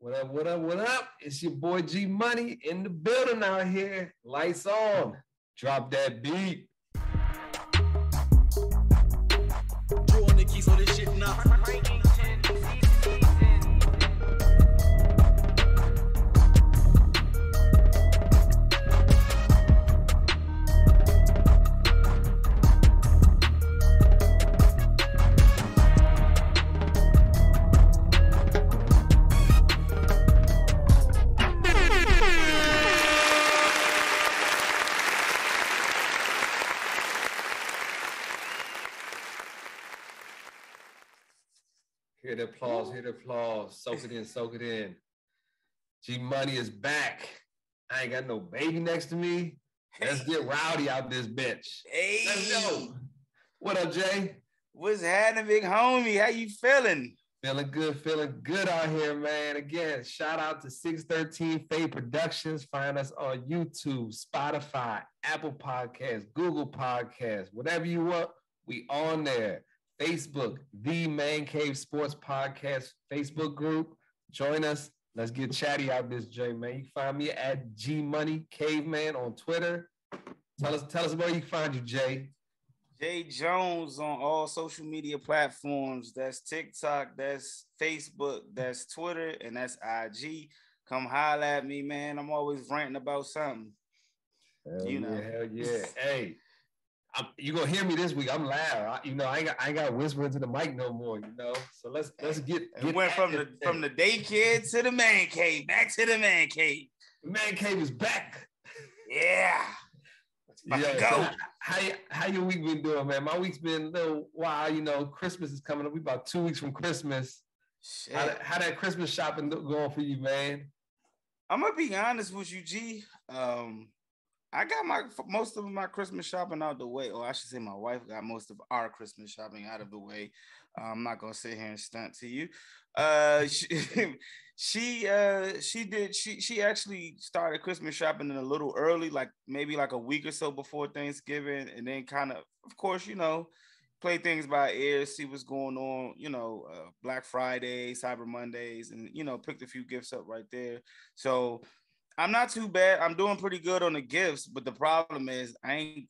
What up, what up, what up? It's your boy G Money in the building out here. Lights on. Drop that beat. The applause, hear the applause. Soak it in, soak it in. G Money is back. I ain't got no baby next to me. Let's get rowdy out this bitch. Hey, Let's go. What up, Jay? what's happening, big homie? How you feeling? Feeling good, feeling good out here, man. Again, shout out to 613 Faye Productions. Find us on YouTube, Spotify, Apple Podcasts, Google Podcasts, whatever you want, we on there. Facebook, the Man Cave Sports Podcast Facebook group. Join us. Let's get chatty out this joint, man. You can find me at G Money Caveman on Twitter. Tell us, tell us where you can find you, Jay. Jay Jones on all social media platforms. That's TikTok, that's Facebook, that's Twitter, and that's IG. Come holler at me, man. I'm always ranting about something. Hell You yeah, know. hell yeah. Hey, I'm, you gonna hear me this week. I'm loud. I, you know, I ain't got I ain't got whisper into the mic no more. You know, so let's let's get. It get went from the from the daycare to the man cave, back to the man cave. The man cave is back. Yeah. Let's so go. how, how how your week been doing, man? My week's been a little wild. You know, Christmas is coming up. We about two weeks from Christmas. Shit. How, that- how that Christmas shopping going for you, man? I'm gonna be honest with you, G. Um, I got my most of my Christmas shopping out of the way, or I should say, my wife got most of our Christmas shopping out of the way. Uh, I'm not gonna sit here and stunt to you. Uh, she, she, uh, she did. She, she actually started Christmas shopping in a little early, like maybe like a week or so before Thanksgiving, and then kind of, of course, you know, play things by ear, see what's going on. You know, uh, Black Friday, Cyber Mondays, and you know, picked a few gifts up right there. So I'm not too bad. I'm doing pretty good on the gifts, but the problem is I ain't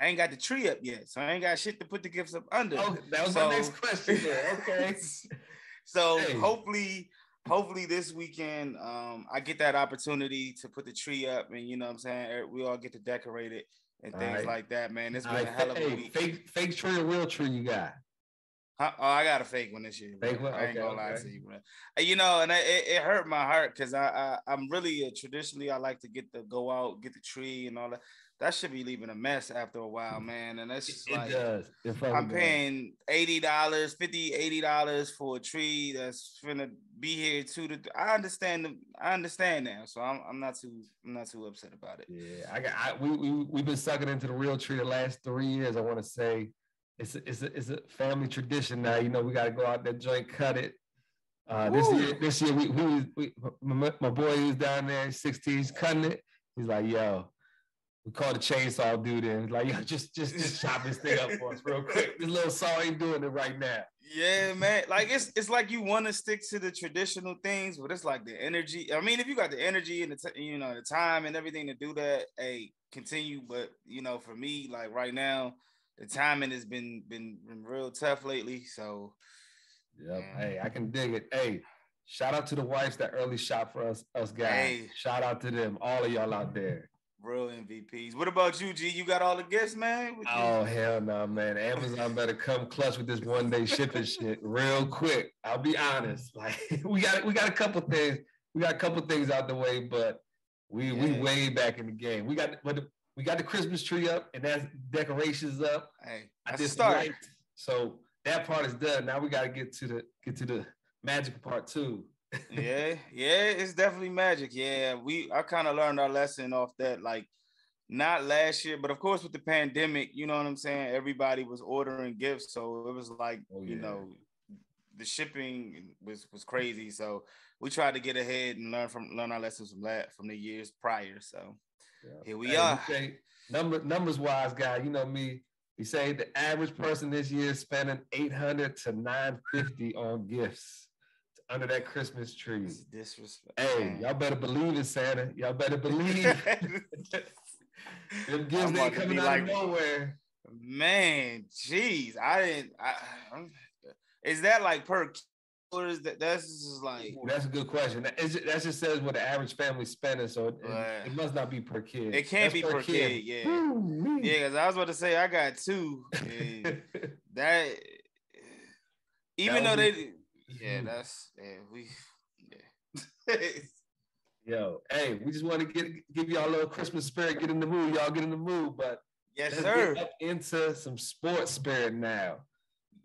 I ain't got the tree up yet, so I ain't got shit to put the gifts up under. Oh, that was So- my next question. There. Okay. so Hey. hopefully, hopefully this weekend, um, I get that opportunity to put the tree up, and you know what I'm saying er- we all get to decorate it and All things right. like that. Man, it's All been right, a hell of a hey, week. fake fake tree or real tree you got? Huh? Oh, I got a fake one this year. Fake one? I ain't Okay, gonna lie okay. to you, bro. Uh, you know, and it, it hurt my heart because I, I I'm really a, traditionally I like to get the go out, get the tree and all that. That should be leaving a mess after a while, man. And that's just It like. It I'm paying eighty dollars, 50 80 dollars for a tree that's gonna be here two to. Th- I understand. The, I understand now, so I'm, I'm not too I'm not too upset about it. Yeah, I got. I, we we we've been sucking into the real tree the last three years. I want to say, it's a, it's a, it's a family tradition now. You know, we got to go out that joint, cut it. Uh, this year, this year we, we, we my, my boy who's down there, 16, he's cutting it. He's like, yo, we called the chainsaw dude in. He's like, yo, just just just chop this thing up for us real quick. This little saw ain't doing it right now. Yeah, man. Like it's it's like you want to stick to the traditional things, but it's like the energy. I mean, if you got the energy and the t- you know the time and everything to do that, hey, continue. But you know, for me, like right now, the timing has been been, been real tough lately. So Yep. Yeah. Hey, I can dig it. Hey, shout out to the wives that early shot for us, us guys. Hey. Shout out to them, all of y'all out there. real MVPs. What about you, G? You got all the gifts, man? Oh hell no, man! Amazon better come clutch with this one day shipping shit real quick. I'll be honest. Like we got we got a couple things, we got a couple things out the way, but we we way back in the game. We got but the, we got the Christmas tree up and that's decorations up. hey, I just start. so that part is done. Now we got to get to the get to the magical part too. yeah, yeah, it's definitely magic. Yeah, we I kind of learned our lesson off that, like not last year, but of course with the pandemic, you know what I'm saying. Everybody was ordering gifts, so it was like Oh, you know the shipping was was crazy. So we tried to get ahead and learn from learn our lessons from that from the years prior. So Here we Hey, are. say, number numbers wise, guy, you know me. We say the average person this year is spending 800 to 950 on gifts. under that Christmas tree. Disrespect. Hey, y'all better believe it, Santa. Y'all better believe. Them gifts ain't coming out like- of nowhere. Man, jeez, I didn't. I, is that like per kid or is that that's just like Ooh, that's a good question. That, is, that just says what the average family's spending, so it, Right. it must not be per kid. it can't That's be per kid, yeah. Woo-wee. yeah? Because I was about to say I got two. and that even That though would they, yeah, that's yeah, we, yeah. Yo, hey, we just want to get give y'all a little Christmas spirit, get in the mood. Y'all get in the mood, but yes, let's sir. into some sports spirit now.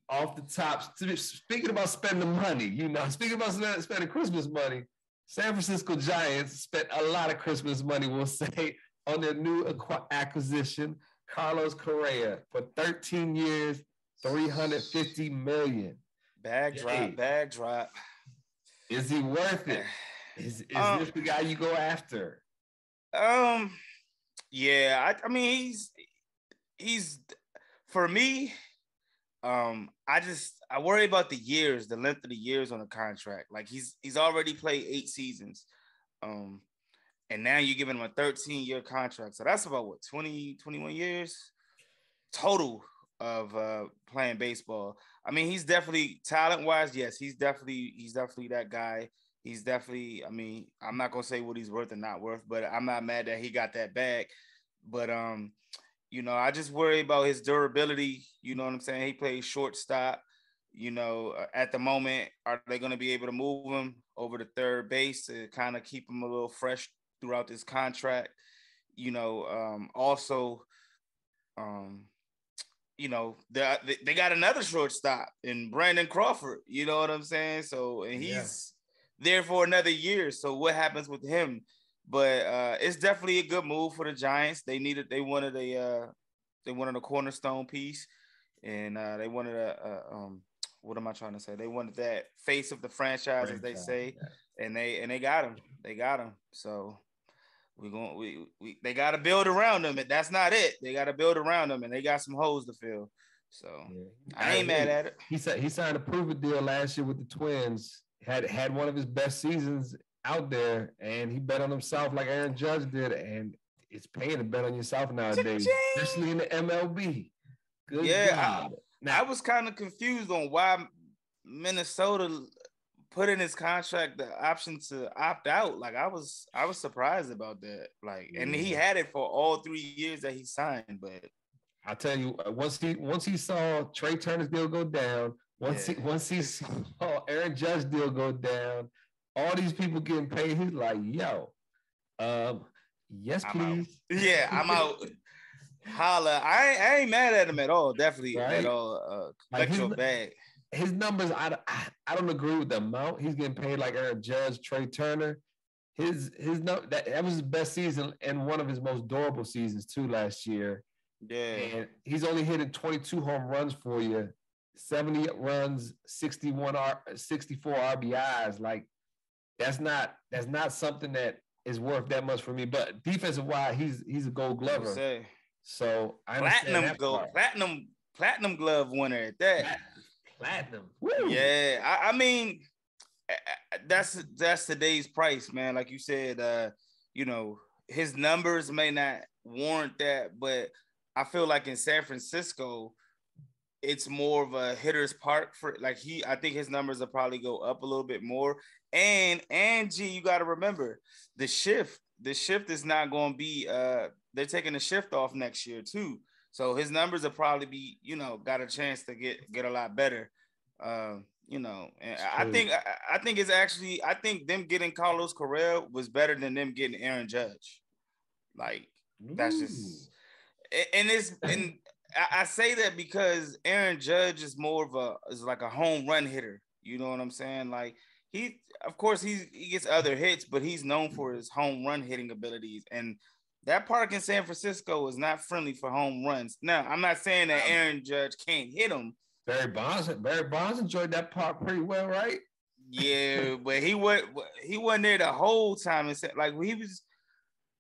Off the top, speaking about spending money, you know, speaking about spending Christmas money, San Francisco Giants spent a lot of Christmas money, we'll say, on their new acquisition, Carlos Correa, for 13 years, 350 million. Bag Hey. drop, bag drop. Is he worth it? Is, is Um, this the guy you go after? Um, yeah, I, I mean he's he's for me. Um, I just I worry about the years, the length of the years on the contract. Like he's he's already played eight seasons, um, and now you're giving him a 13 year contract. So that's about what 20 21 years total of uh playing baseball. I mean, he's definitely talent wise. Yes, he's definitely he's definitely that guy. He's definitely. I mean, I'm not gonna say what he's worth and not worth, but I'm not mad that he got that bag. But um, you know, I just worry about his durability. You know what I'm saying? He plays shortstop. You know, uh, at the moment, are they going to be able to move him over to third base to kind of keep him a little fresh throughout this contract? You know, um, also, um, you know, they, they got another shortstop in Brandon Crawford. You know what I'm saying? So, and he's Yeah. there for another year. So, what happens with him? But uh, it's definitely a good move for the Giants. They needed, they wanted a, uh, they wanted a cornerstone piece, and uh, they wanted a, a um, what am I trying to say? They wanted that face of the franchise, as they say, yeah. and they and they got him. They got him. So we're going we, we they got to build around them, and that's not it. They got to build around them, and they got some holes to fill. So Yeah. I ain't mad at it. He said he signed a prove it deal last year with the Twins. Had had one of his best seasons out there, and he bet on himself like Aaron Judge did, and it's paying to bet on yourself nowadays, Cha-ching! especially in the MLB. Good Yeah, God. I was kind of confused on why Minnesota put in his contract the option to opt out. Like I was, I was surprised about that. Like, and he had it for all three years that he signed. But I tell you, uh, once he once he saw Trea Turner's deal go down, once he once he saw Aaron Judge deal go down, all these people getting paid, he's like, yo, um, yes, I'm out. please. yeah, I'm out. Holla, I ain't, I ain't mad at him at all. Definitely Right. at all. Uh, Like, collect he's your bag. His numbers, I, don't- I I don't agree with the amount he's getting paid like Aaron Judge, Trea Turner. His his no that, that was his best season and one of his most durable seasons too last year. Yeah, And he's only hitting 22 home runs for you, 70 runs, 61 R, 64 RBIs. Like that's not that's not something that is worth that much for me. But defensive wise, he's he's a gold glover. say. So I platinum gold, part. platinum, platinum glove winner at that. Plat- Platinum. Woo. Yeah, I, I mean, that's that's today's price, man. Like you said, uh, you know, his numbers may not warrant that, but I feel like in San Francisco, it's more of a hitter's park for like he. I think his numbers will probably go up a little bit more. And Angie, you got to remember the shift. The shift is not going to be. Uh, they're taking the shift off next year too. So his numbers will probably be, you know, got a chance to get get a lot better. Um, you know, and I think I, I think it's actually I think them getting Carlos Correa was better than them getting Aaron Judge. Like that's just and it's and I, I say that because Aaron Judge is more of a is like a home run hitter. You know what I'm saying? Like he, of course, he's he gets other hits, but he's known for his home run hitting abilities. And that park in San Francisco is not friendly for home runs. Now, I'm not saying that Aaron Judge can't hit them. Barry Bonds. Barry Bonds enjoyed that park pretty well, right? Yeah, but he was he wasn't there the whole time. And like he was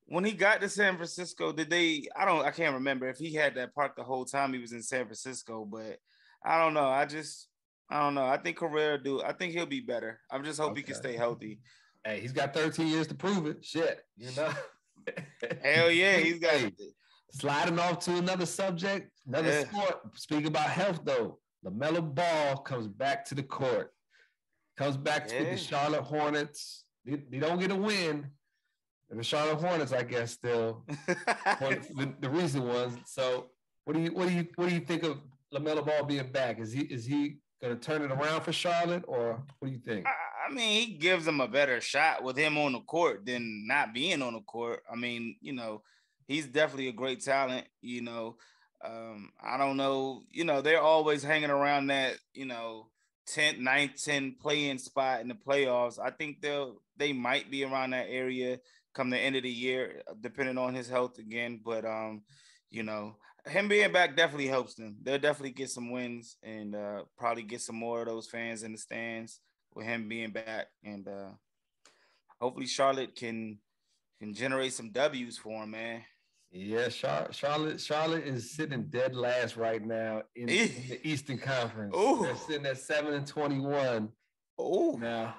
when he got to San Francisco. Did they? I don't. I can't remember if he had that park the whole time he was in San Francisco. But I don't know. I just I don't know. I think Correa do. I think he'll be better. I'm just hope okay. he can stay healthy. Hey, he's got 13 years to prove it. Shit, you know. Hell yeah, he's got. Hey, sliding off to another subject, another yeah. sport. Speaking about health, though, LaMelo Ball comes back to the court. Comes back yeah. to the Charlotte Hornets. They, they, don't get a win. The Charlotte Hornets, I guess, still the, the recent ones. So, what do you what do you what do you think of LaMelo Ball being back? Is he is he going to turn it around for Charlotte, or what do you think? I, I mean, he gives them a better shot with him on the court than not being on the court. I mean, you know, he's definitely a great talent. You know, um, I don't know. You know, they're always hanging around that. You know, 10th, 9th, 10 play-in spot in the playoffs. I think they'll they might be around that area come the end of the year, depending on his health again. But um, you know, him being back definitely helps them. They'll definitely get some wins and uh, probably get some more of those fans in the stands with him being back. And uh, hopefully Charlotte can can generate some W's for him, man. Yeah, Charlotte, Charlotte is sitting dead last right now in, in the Eastern Conference. Ooh. They're sitting at seven and twenty-one. Oh, now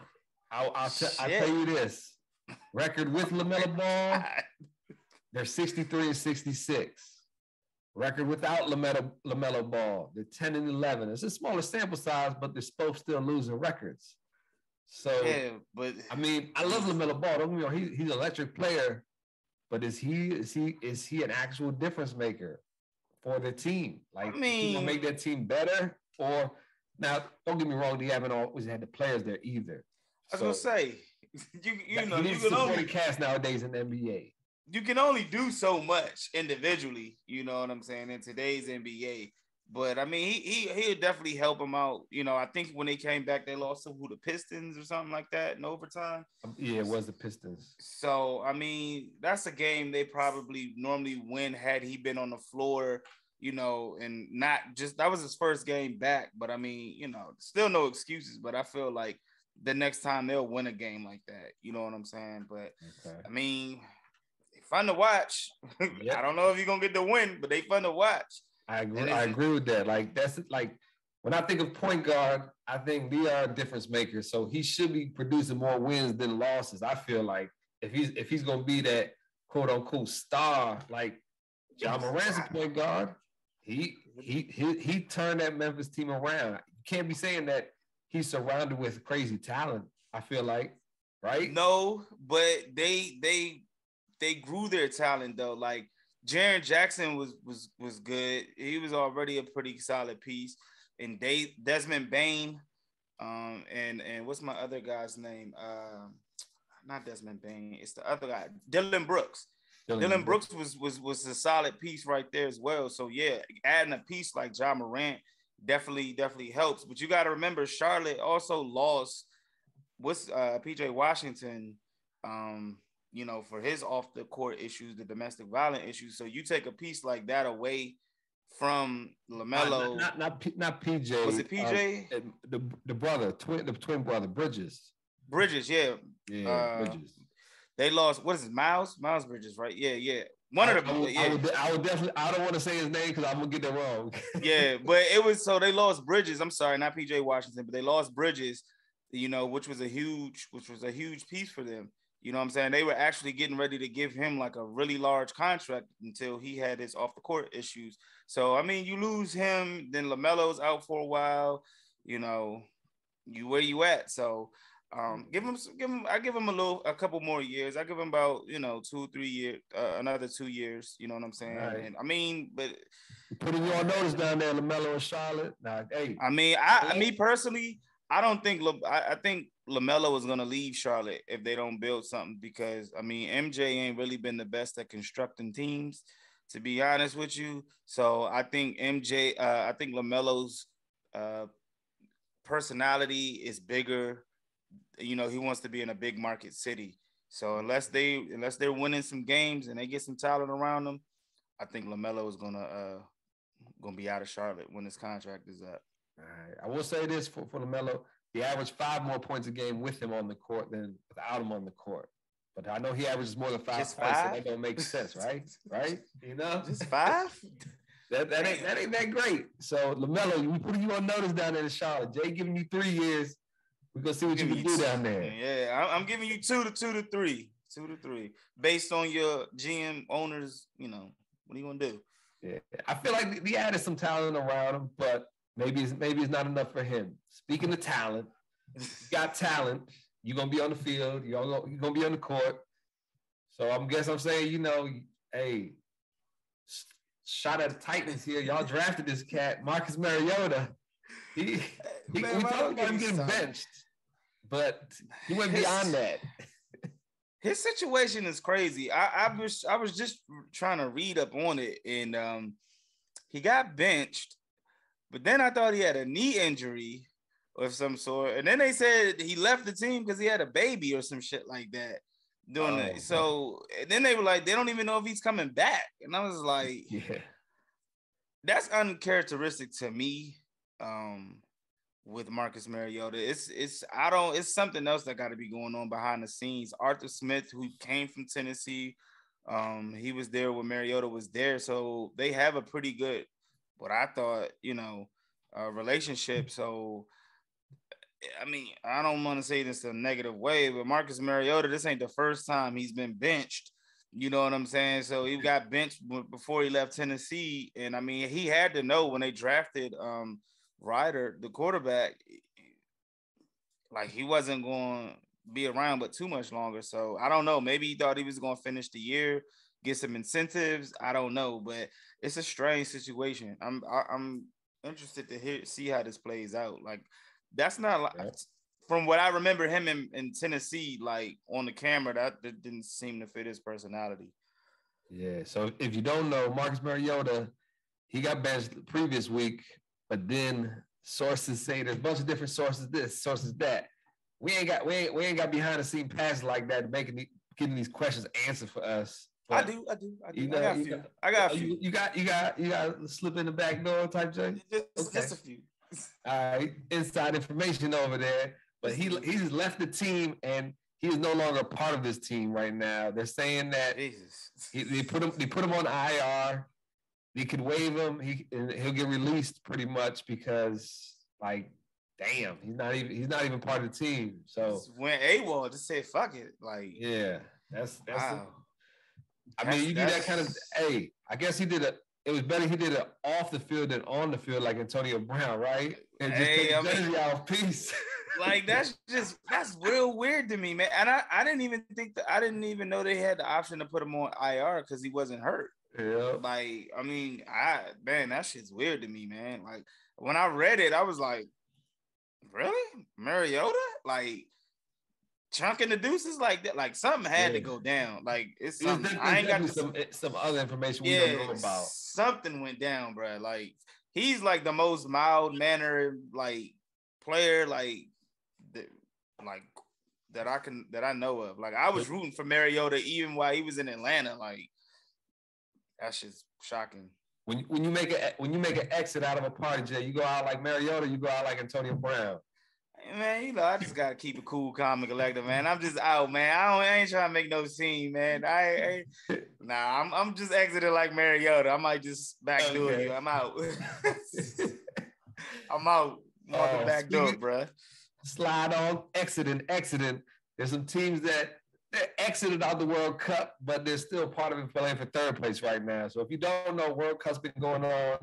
I'll, I'll, t- I'll, tell you this: record with Lamelo Ball, they're sixty-three and sixty-six. Record without LaMelo, LaMelo Ball, they're 10 and 11. It's a smaller sample size, but they're both still losing records. So, yeah, but I mean, I love LaMelo Ball. Don't get me wrong, he, he's an electric player, but is he is he is he an actual difference maker for the team? Like, I mean, make that team better? Or now, don't get me wrong, they haven't always had the players there either. I was so, gonna say, you you know, you can only cast nowadays in the NBA you can only do so much individually, you know what I'm saying, in today's NBA. But I mean, he he he'll definitely help him out. You know, I think when they came back, they lost to who the Pistons or something like that in overtime. Um, yeah, it was the Pistons. So I mean, that's a game they probably normally win had he been on the floor. You know, and not just that was his first game back. But I mean, you know, still no excuses. But I feel like the next time they'll win a game like that. You know what I'm saying? But okay. I mean, fun to watch. Yep. I don't know if you're gonna get the win, but they fun to watch. I agree. I agree with that. Like that's like when I think of point guard, I think they are a difference maker. So he should be producing more wins than losses. I feel like if he's if he's gonna be that quote unquote star, like Ja Morant's a point guard. He he he he turned that Memphis team around. You can't be saying that he's surrounded with crazy talent. I feel like, right? No, but they they they grew their talent though. Like Jaren Jackson was was was good. He was already a pretty solid piece. And Dave, Desmond Bane, um, and and what's my other guy's name? Uh, not Desmond Bane. It's the other guy, Dillon Brooks. Dylan, Dillon Brooks was was was a solid piece right there as well. So yeah, adding a piece like Ja Morant definitely definitely helps. But you got to remember, Charlotte also lost what's uh, PJ Washington. Um, you know, for his off the court issues, the domestic violent issues. So you take a piece like that away from Lamelo. Not not, not, not PJ. Was it PJ? Uh, the the brother, twin the twin brother, Bridges. Bridges, yeah. Yeah, uh, Bridges. They lost. What is it? Miles? Miles Bridges, right? Yeah, yeah. One I, of the. I would, yeah. I would, I would definitely. I don't want to say his name because I'm gonna get that wrong. yeah, but it was so they lost Bridges. I'm sorry, not PJ Washington, but they lost Bridges. You know, which was a huge, which was a huge piece for them. You know what I'm saying? They were actually getting ready to give him like a really large contract until he had his off the court issues. So I mean, you lose him, then Lamelo's out for a while. You know, you where you at? So um, give him, give him. I give him a little, a couple more years. I give him about you know two, three years, uh, another two years. You know what I'm saying? Right. And I mean, but putting you on notice down there, Lamelo and Charlotte. Now, hey, I mean, I, I me personally, I don't think. I, I think LaMelo is going to leave Charlotte if they don't build something because I mean MJ ain't really been the best at constructing teams, to be honest with you. So I think MJ, uh, I think LaMelo's uh, personality is bigger. You know, he wants to be in a big market city. So unless they unless they're winning some games and they get some talent around them, I think LaMelo is gonna uh, gonna be out of Charlotte when his contract is up. All right. I will say this for, for LaMelo he averaged five more points a game with him on the court than without him on the court. But I know he averages more than five Just points, five? so that don't make sense, right? right? You know? Just five? That, that ain't that ain't that great. So Lamelo, we put you on notice down there in Charlotte. Jay giving you three years. We're gonna see what you can do down there. Yeah, I'm giving you two to two to three, two to three, based on your GM owners. You know, what are you gonna do? Yeah, I feel like we added some talent around him, but maybe it's maybe it's not enough for him. Speaking of talent, you got talent. You're gonna be on the field. You're gonna, you're gonna be on the court. So I'm guess I'm saying, you know, hey, shot at the Titans here. Y'all drafted this cat, Marcus Mariota. He, he Man, we talked about him getting benched, but he went beyond that. His situation is crazy. I, I was I was just trying to read up on it, and um, he got benched, but then I thought he had a knee injury of some sort, and then they said he left the team because he had a baby or some shit like that doing oh, it. So then they were like, they don't even know if he's coming back. And I was like, yeah, that's uncharacteristic to me. Um, with Marcus Mariota, it's it's I don't it's something else that got to be going on behind the scenes. Arthur Smith, who came from Tennessee, um, he was there when Mariota was there, so they have a pretty good, what I thought, you know, uh, relationship. So I mean, I don't want to say this in a negative way, but Marcus Mariota, this ain't the first time he's been benched. You know what I'm saying? So he got benched before he left Tennessee, and I mean, he had to know when they drafted um, Ridder, the quarterback, like he wasn't going to be around but too much longer. So I don't know. Maybe he thought he was going to finish the year, get some incentives. I don't know, but it's a strange situation. I'm I, am i am interested to hear see how this plays out. Like that's not yeah. from what I remember him in, in Tennessee, like on the camera, that, that didn't seem to fit his personality. Yeah. So if you don't know, Marcus Mariota, he got benched the previous week, but then sources say there's a bunch of different sources, this, sources that. We ain't got we ain't we ain't got behind the scene passes like that making the, getting these questions answered for us. I do, I do, I do. You know, I got a few. Got, I got a oh, few. You, got you got you got slip in the back door type thing. Just, okay. just a few. All right, inside information over there. But he he's left the team and he is no longer part of this team right now. They're saying that he, they put him they put him on IR. They could waive him. He he'll get released pretty much because like damn, he's not even he's not even part of the team. So when AWOL just say fuck it, like yeah, that's that's. Wow. I mean, you do that kind of. Hey, I guess he did it. it was better he did it off the field than on the field, like Antonio Brown, right? And just hey, take the jersey off peace. like that's just that's real weird to me, man. And I, I didn't even think that I didn't even know they had the option to put him on IR because he wasn't hurt. Yeah. Like, I mean, I man, that shit's weird to me, man. Like when I read it, I was like, really? Mariota? Like chunking the deuces like that. Like something had yeah. to go down. Like it's something. I ain't got some some other information we yeah, don't know about. Something went down, bro. Like he's like the most mild mannered like player like that like that I can that I know of. Like I was rooting for Mariota even while he was in Atlanta. Like that's just shocking. When when you make a when you make an exit out of a party, Jay, you go out like Mariota, you go out like Antonio Brown man, you know, I just gotta keep it cool, calm, and collected, man. I'm just out, man. I don't, I ain't trying to make no scene, man. I, I nah, I'm, I'm just exiting like Mariota. I might just backdoor okay. you. I'm out. I'm out. I'm out uh, the back door, bro. Slide on, exiting, exiting. There's some teams that they exited out the World Cup, but they're still part of it playing for third place right now. So if you don't know, World Cup's been going on.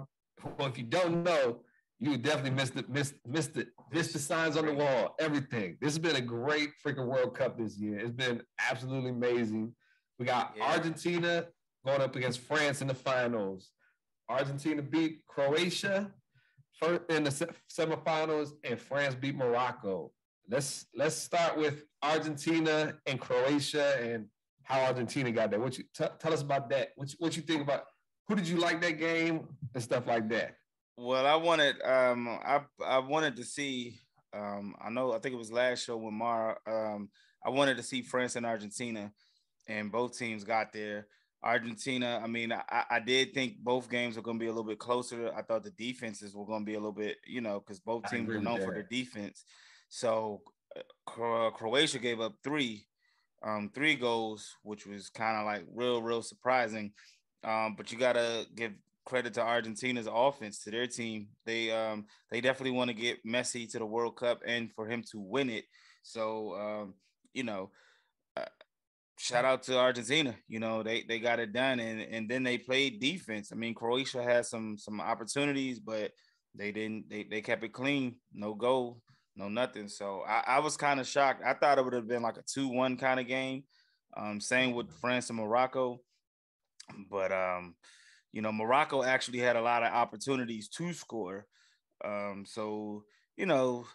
Well, if you don't know, you definitely missed it, missed, missed it, missed the signs on the wall, everything. This has been a great freaking World Cup this year. It's been absolutely amazing. We got yeah. Argentina going up against France in the finals. Argentina beat Croatia in the semifinals, and France beat Morocco. Let's let's start with Argentina and Croatia and how Argentina got there. What you t- tell us about that? What you, what you think about? Who did you like that game and stuff like that? Well, I wanted um I I wanted to see um I know I think it was last show when Mara um I wanted to see France and Argentina and both teams got there. Argentina, I mean, I, I did think both games were going to be a little bit closer. I thought the defenses were going to be a little bit, you know, because both teams were known for their defense. So uh, Croatia gave up three, um, three goals, which was kind of like real, real surprising. Um, but you got to give credit to Argentina's offense to their team. They um they definitely want to get Messi to the World Cup and for him to win it. So um you know, uh, shout out to Argentina. You know they they got it done and and then they played defense. I mean Croatia had some some opportunities, but they didn't. They they kept it clean. No goal. No nothing. So I, I was kind of shocked. I thought it would have been like a two one kind of game. Um, same with France and Morocco, but um you know, Morocco actually had a lot of opportunities to score. Um, so you know,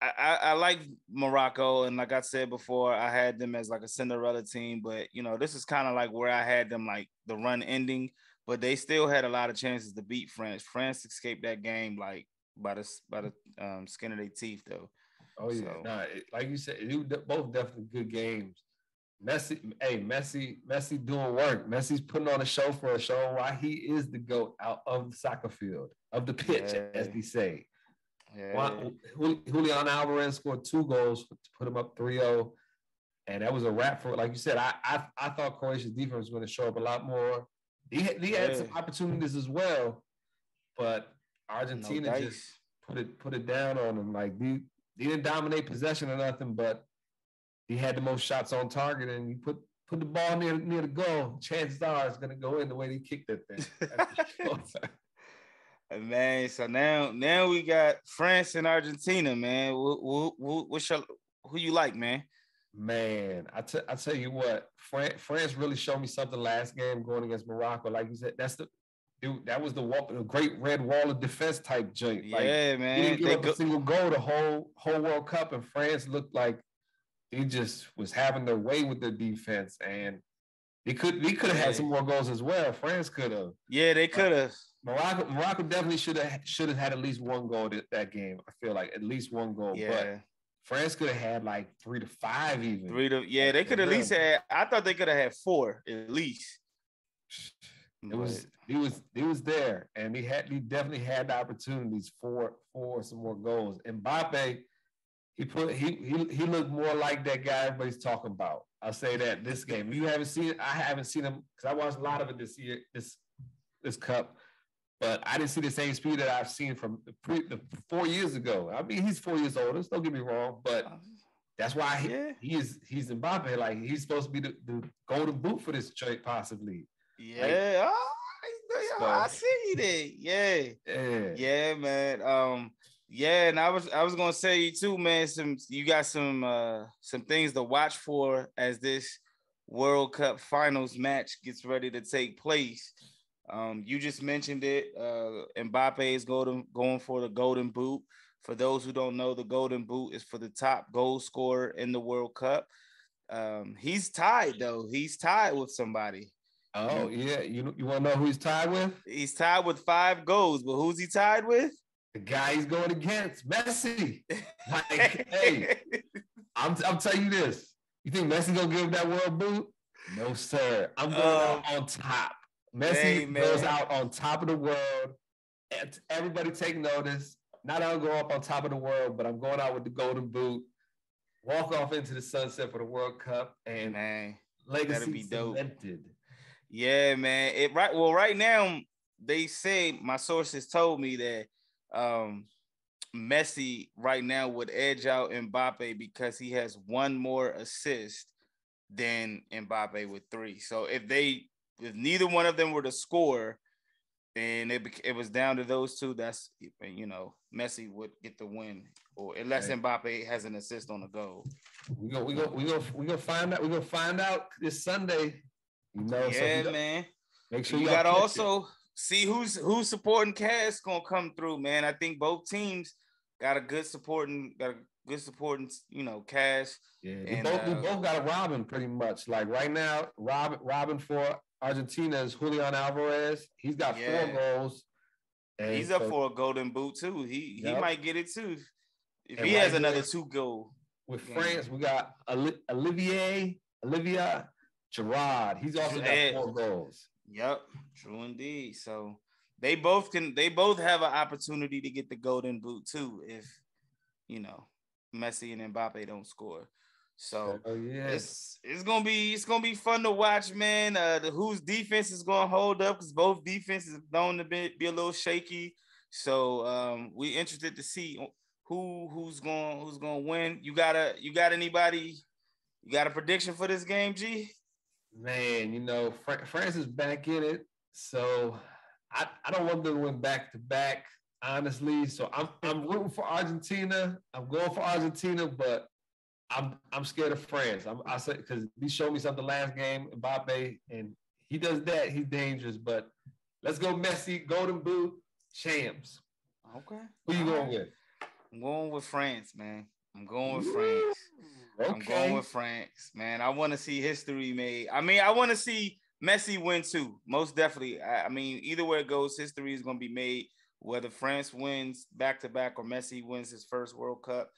I, I, I, like Morocco, and like I said before, I had them as like a Cinderella team. But you know, this is kind of like where I had them like the run ending, but they still had a lot of chances to beat France. France escaped that game like by the by the um, skin of their teeth, though. Oh yeah, so, nah, like you said, it, both definitely good games. Messi, hey, Messi, Messi doing work. Messi's putting on a show for a show why he is the goat out of the soccer field, of the pitch, as we say. Yeah. Julian Alvarez scored two goals to put him up 3-0. And that was a wrap for like you said. I I, I thought Croatia's defense was going to show up a lot more. He, he had some opportunities as well, but Argentina no just put it put it down on them. Like he, he didn't dominate possession or nothing, but he had the most shots on target, and you put put the ball near near the goal. Chances are it's gonna go in the way he kicked that thing. man, so now now we got France and Argentina, man. Who, who, what's your, who you like, man? Man, I, t- I tell you what, France, France really showed me something last game going against Morocco. Like you said, that's the dude, that was the, wall, the great red wall of defense type joint. Like, yeah, man. He didn't give they up go- a single goal the whole whole World Cup, and France looked like he just was having their way with the defense, and they could they could have had some more goals as well. France could have. Yeah, they could have. Morocco, Morocco definitely should have should have had at least one goal that, that game. I feel like at least one goal. Yeah. But France could have had like three to five even. Three to yeah, they could at least had. I thought they could have had four at least. It was he was he was there, and he had he definitely had the opportunities for for some more goals. Mbappe he put he he he looked more like that guy everybody's talking about. I'll say that this game. You haven't seen it. I haven't seen him because I watched a lot of it this year, this this cup, but I didn't see the same speed that I've seen from the, pre, the four years ago. I mean, he's four years older. Don't get me wrong, but that's why he, yeah. he is he's Mbappe. Like he's supposed to be the, the golden boot for this trade, possibly. Yeah. Like, oh, so, I see that. Yeah. Yeah. Yeah, man. Um, yeah, and I was I was gonna say you too, man. Some you got some uh some things to watch for as this World Cup Finals match gets ready to take place. Um, you just mentioned it. Uh, Mbappe is going going for the Golden Boot. For those who don't know, the Golden Boot is for the top goal scorer in the World Cup. Um, he's tied though. He's tied with somebody. Oh yeah, you you want to know who he's tied with? He's tied with five goals, but who's he tied with? The guy he's going against, Messi. Like, hey, I'm, I'm telling you this. You think Messi gonna give that world boot? No, sir. I'm going um, out on top. Messi hey, goes out on top of the world. Everybody take notice. Not only go up on top of the world, but I'm going out with the golden boot. Walk off into the sunset for the World Cup and man, legacy be cemented. Dope. Yeah, man. It right. Well, right now they say my sources told me that um, Messi right now would edge out Mbappe because he has one more assist than Mbappe with three. So if they, if neither one of them were to score, and it it was down to those two, that's you know Messi would get the win, or unless right. Mbappe has an assist on the goal. We go, we go, we go, we go find out. We gonna find out this Sunday. You know, yeah, so man. Make sure you, you got also. It see who's who's supporting Cash gonna come through, man. I think both teams got a good supporting, got a good supporting, you know, Cash. Yeah, we both uh, we both got a Robin pretty much. Like right now, Robin Robin for Argentina is Julian Alvarez. He's got yeah. four goals. He's so, up for a golden boot too. He yep. he might get it too. If and he has another two goal. With France, we got Olivier, Olivia Gerard. He's also got four goals. Yep, true indeed. So they both can they both have an opportunity to get the golden boot too if you know Messi and Mbappe don't score. So oh, yeah. it's it's gonna be it's gonna be fun to watch, man. Uh, the whose defense is gonna hold up because both defenses known to be, be a little shaky. So um, we interested to see who who's gonna who's gonna win. You got a you got anybody? You got a prediction for this game, G? Man, you know France is back in it, so I, I don't want them to win back to back, honestly. So I'm I'm rooting for Argentina. I'm going for Argentina, but I'm I'm scared of France. I'm, I said because he showed me something last game, Mbappe, and he does that. He's dangerous. But let's go Messi, Golden Boot, champs. Okay. Who you going with? I'm going with France, man. I'm going with France. Okay. I'm going with France, man. I want to see history made. I mean, I want to see Messi win too. Most definitely. I, I mean, either way it goes, history is going to be made. Whether France wins back to back or Messi wins his first World Cup.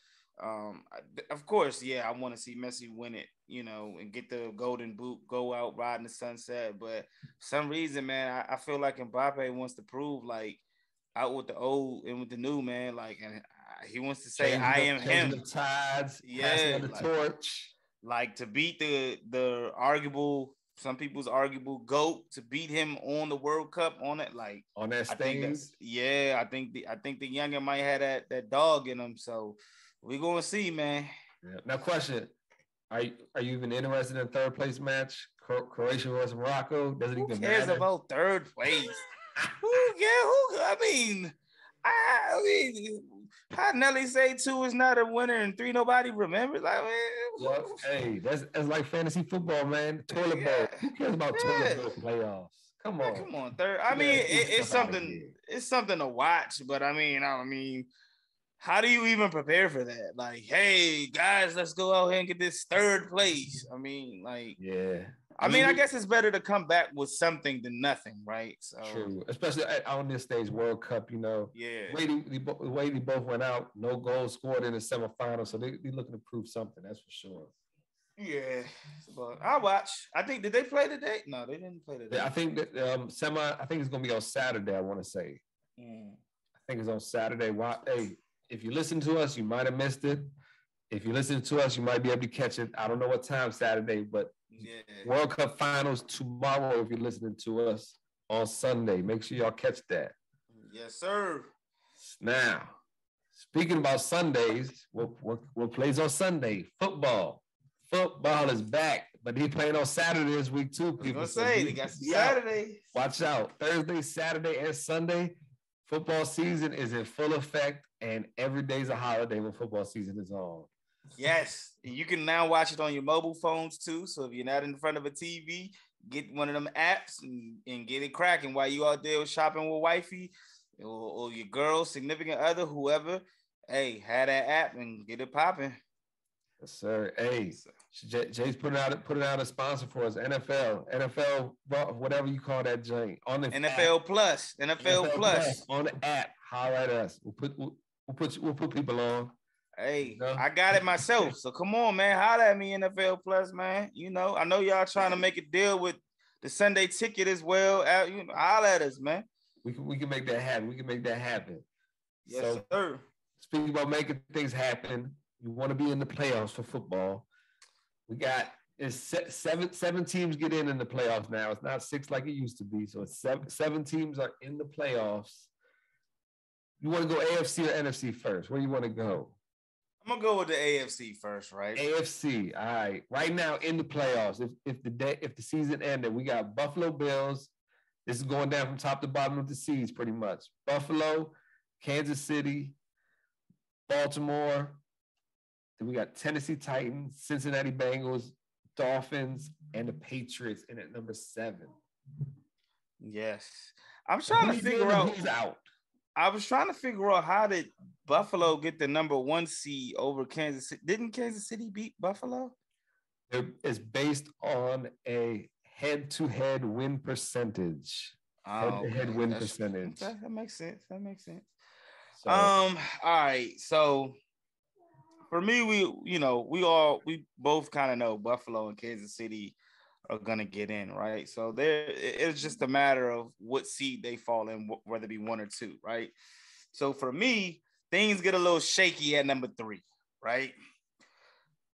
Um, of course, yeah, I want to see Messi win it, you know, and get the golden boot, go out riding the sunset. But some reason, man, I, I feel like Mbappe wants to prove like out with the old and with the new, man. Like, and he wants to say, "I am him." The tides, yeah, the like, torch. Like to beat the the arguable, some people's arguable goat to beat him on the World Cup on it, like on that stage. yeah, I think the I think the younger might have that that dog in him. So we gonna see, man. Yeah. Now, question: Are you, are you even interested in third place match? Croatia versus Morocco? Does it who even cares matter? about third place? who yeah, who? I mean, I, I mean, how Nelly say two is not a winner and three nobody remembers? Like, man, well, hey, that's that's like fantasy football, man. Toilet yeah. bowl. Who cares about yeah. toilet bowl playoffs? Come on, come on, third. I mean, it, it's something. It's something to watch, but I mean, I mean, how do you even prepare for that? Like, hey guys, let's go out here and get this third place. I mean, like, yeah. I mean, I guess it's better to come back with something than nothing, right? So true, especially on this stage, World Cup. You know, yeah. The way they both went out, no goals scored in the semifinal, so they they looking to prove something. That's for sure. Yeah, but I watch. I think did they play today? No, they didn't play today. I think that um semi. I think it's gonna be on Saturday. I want to say. Mm. I think it's on Saturday. Why? Hey, if you listen to us, you might have missed it. If you listen to us, you might be able to catch it. I don't know what time Saturday, but yeah. World Cup finals tomorrow. If you're listening to us on Sunday, make sure y'all catch that. Yes, sir. Now, speaking about Sundays, what what, what plays on Sunday? Football. Football is back, but he playing on Saturday this week too. People I say they got Saturday. Watch out, Thursday, Saturday, and Sunday. Football season is in full effect, and every day is a holiday when football season is on. Yes, you can now watch it on your mobile phones too. So if you're not in front of a TV, get one of them apps and, and get it cracking while you out there shopping with wifey or, or your girl, significant other, whoever. Hey, have that app and get it popping. Yes, sir. Hey, Jay's putting out putting out a sponsor for us. NFL, NFL, whatever you call that joint on the NFL app. Plus, NFL, NFL Plus. Plus on the app. Holler at us. We'll put we'll, we'll put we'll put people on. Hey, know? I got it myself. So come on, man. Holler at me, NFL Plus, man. You know, I know y'all trying to make a deal with the Sunday ticket as well. Uh, you know, holler at us, man. We can we can make that happen. We can make that happen. Yes, so, sir. Speaking about making things happen, you want to be in the playoffs for football. We got it's seven seven teams get in in the playoffs now. It's not six like it used to be. So it's seven seven teams are in the playoffs. You want to go AFC or NFC first? Where do you want to go? I'm gonna go with the AFC first, right? AFC. All right. Right now in the playoffs, if if the day if the season ended, we got Buffalo Bills. This is going down from top to bottom of the seeds, pretty much. Buffalo, Kansas City, Baltimore. Then we got Tennessee Titans, Cincinnati Bengals, Dolphins, and the Patriots in at number seven. Yes. I'm trying to figure out who's out. I was trying to figure out how did Buffalo get the number one seed over Kansas City. Didn't Kansas City beat Buffalo? It's based on a head-to-head win percentage. Oh, head-to-head okay. win That's, percentage. That, that, makes sense. That makes sense. So, um. All right. So for me, we you know we all we both kind of know Buffalo and Kansas City are gonna get in, right? So there, it's just a matter of what seed they fall in, whether it be one or two, right? So for me, things get a little shaky at number three, right?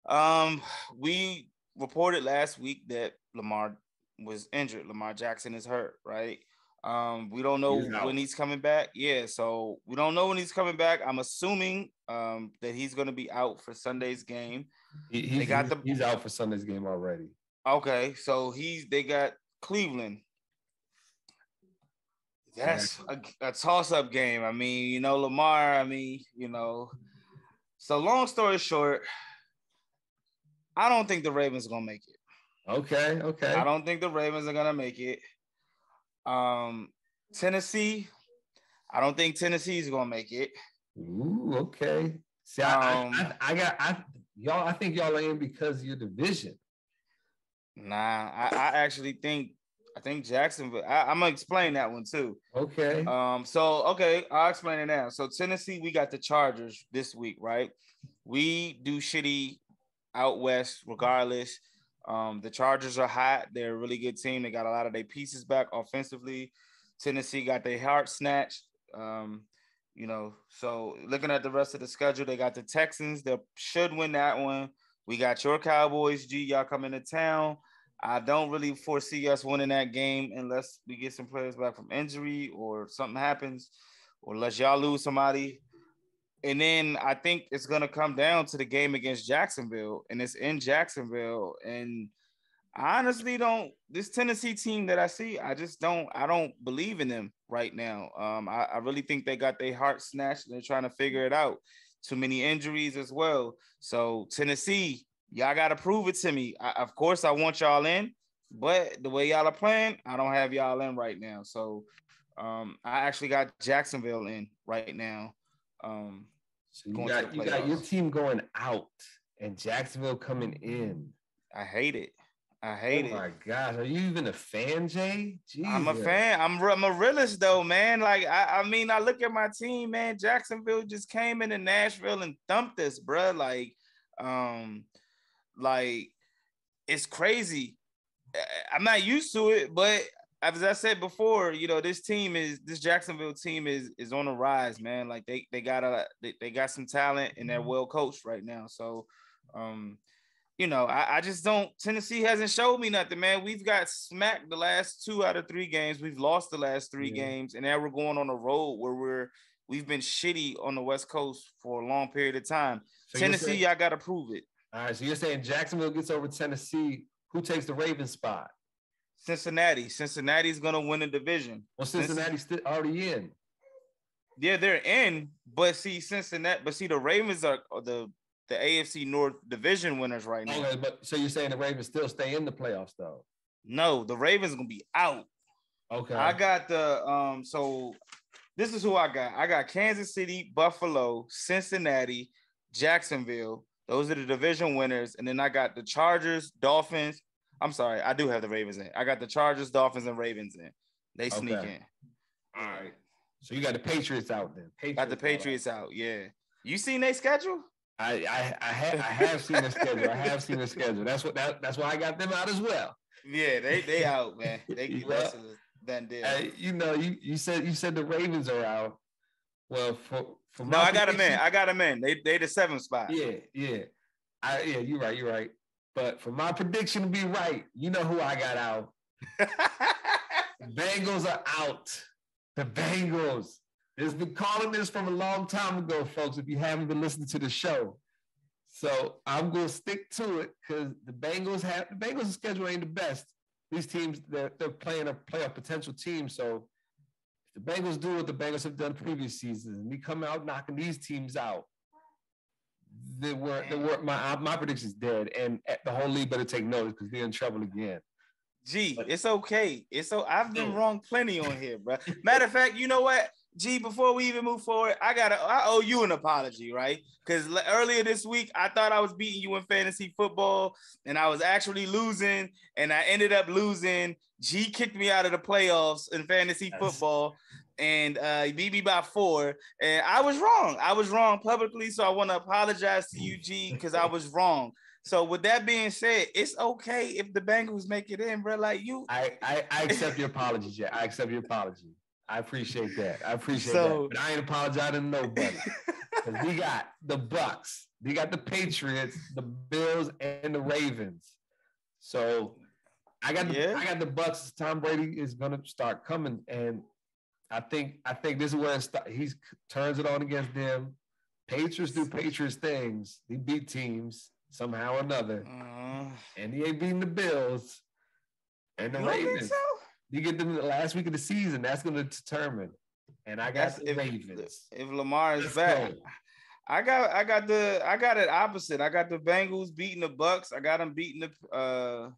Um, we reported last week that Lamar was injured. Lamar Jackson is hurt, right? Um, we don't know he's when he's coming back. Yeah, so we don't know when he's coming back. I'm assuming um that he's gonna be out for Sunday's game. He, he's, they got the he's out for Sunday's game already. Okay, so he's they got Cleveland. That's a, a toss-up game. I mean, you know, Lamar, I mean, you know. So long story short, I don't think the Ravens are gonna make it. Okay, okay. I don't think the Ravens are gonna make it. Um, Tennessee, I don't think Tennessee is gonna make it. Ooh, okay. See, I, um, I, I, got I y'all. I think y'all in because your division. Nah, I, I actually think I think Jacksonville. I, am gonna explain that one too. Okay. Um. So okay, I'll explain it now. So Tennessee, we got the Chargers this week, right? We do shitty out west, regardless. Um, the Chargers are hot. They're a really good team. They got a lot of their pieces back offensively. Tennessee got their heart snatched. Um, you know, so looking at the rest of the schedule, they got the Texans. They should win that one. We got your Cowboys. G, y'all coming to town. I don't really foresee us winning that game unless we get some players back from injury or something happens, or unless y'all lose somebody. And then I think it's gonna come down to the game against Jacksonville, and it's in Jacksonville. And I honestly don't this Tennessee team that I see, I just don't I don't believe in them right now. Um, I, I really think they got their heart snatched and they're trying to figure it out. Too many injuries as well. So Tennessee, y'all gotta prove it to me. I, of course, I want y'all in, but the way y'all are playing, I don't have y'all in right now. So um, I actually got Jacksonville in right now. Um, so you got you got your team going out and Jacksonville coming in. I hate it. I hate oh it. Oh my gosh, are you even a fan, Jae? Jesus. I'm a fan. I'm, I'm a realist though, man. Like I, I mean, I look at my team, man. Jacksonville just came into Nashville and thumped us, bro. Like, um, like it's crazy. I'm not used to it, but as I said before, you know, this team is this Jacksonville team is is on the rise, man. Like they they got a they, they got some talent and they're mm-hmm. well coached right now. So um, you know, I, I just don't Tennessee hasn't showed me nothing, man. We've got smacked the last two out of three games. We've lost the last three yeah. games, and now we're going on a road where we're we've been shitty on the West Coast for a long period of time. So Tennessee, saying, y'all gotta prove it. All right, so you're saying Jacksonville gets over Tennessee. Who takes the Ravens spot? Cincinnati. Cincinnati's gonna win the division. Well, Cincinnati's still already in. Yeah, they're in, but see, Cincinnati, but see, the Ravens are the the AFC North division winners right now. Okay, but so you're saying the Ravens still stay in the playoffs though? No, the Ravens gonna be out. Okay. I got the um. So this is who I got. I got Kansas City, Buffalo, Cincinnati, Jacksonville. Those are the division winners, and then I got the Chargers, Dolphins, I'm sorry, I do have the Ravens in. I got the Chargers, Dolphins, and Ravens in. They sneak okay. in. All right. So you got the Patriots out then. Patriots got the Patriots out. out. Yeah. You seen their schedule? I I I have, I have seen the schedule. I have seen the schedule. That's what that, that's why I got them out as well. Yeah, they they out, man. They yeah. that's done deal. you know, you you said you said the Ravens are out. Well, for for no, I got them in. I got them in. They they the seventh spot. Yeah, yeah. I yeah, you're right. You're right. But for my prediction to be right, you know who I got out. Bengals are out. The Bengals. It's been calling this from a long time ago, folks, if you haven't been listening to the show. So I'm gonna stick to it because the Bengals have the Bengals' schedule ain't the best. These teams they're, they're playing a playoff potential team. So if the Bengals do what the Bengals have done previous seasons and we come out knocking these teams out, they were the were my my prediction's dead, and the whole league better take notice because they're in trouble again. Gee, but, it's okay. It's so I've been wrong plenty on here, bro. Matter of fact, you know what? G, before we even move forward, I gotta I owe you an apology, right? Because earlier this week I thought I was beating you in fantasy football, and I was actually losing, and I ended up losing. G kicked me out of the playoffs in fantasy football and uh, he beat me by four. And I was wrong. I was wrong publicly, so I want to apologize to you, G, because I was wrong. So with that being said, it's okay if the Bengals make it in, bro. Like you, I I, I accept your apology, Jae. I accept your apology. I appreciate that. I appreciate so, that. But I ain't apologizing to nobody. Because we got the Bucks, we got the Patriots, the Bills, and the Ravens. So I got the, Yeah. I got the Bucks. Tom Brady is gonna start coming, and I think I think this is where he turns it on against them. Patriots do Patriots things. They beat teams somehow or another, Uh, and he ain't beating the Bills and the you don't think Ravens. so? You get them the last week of the season. That's going to determine. And I got if, Ravens. if Lamar is Let's back. go. I got I got the I got it opposite. I got the Bengals beating the Bucks. I got them beating the uh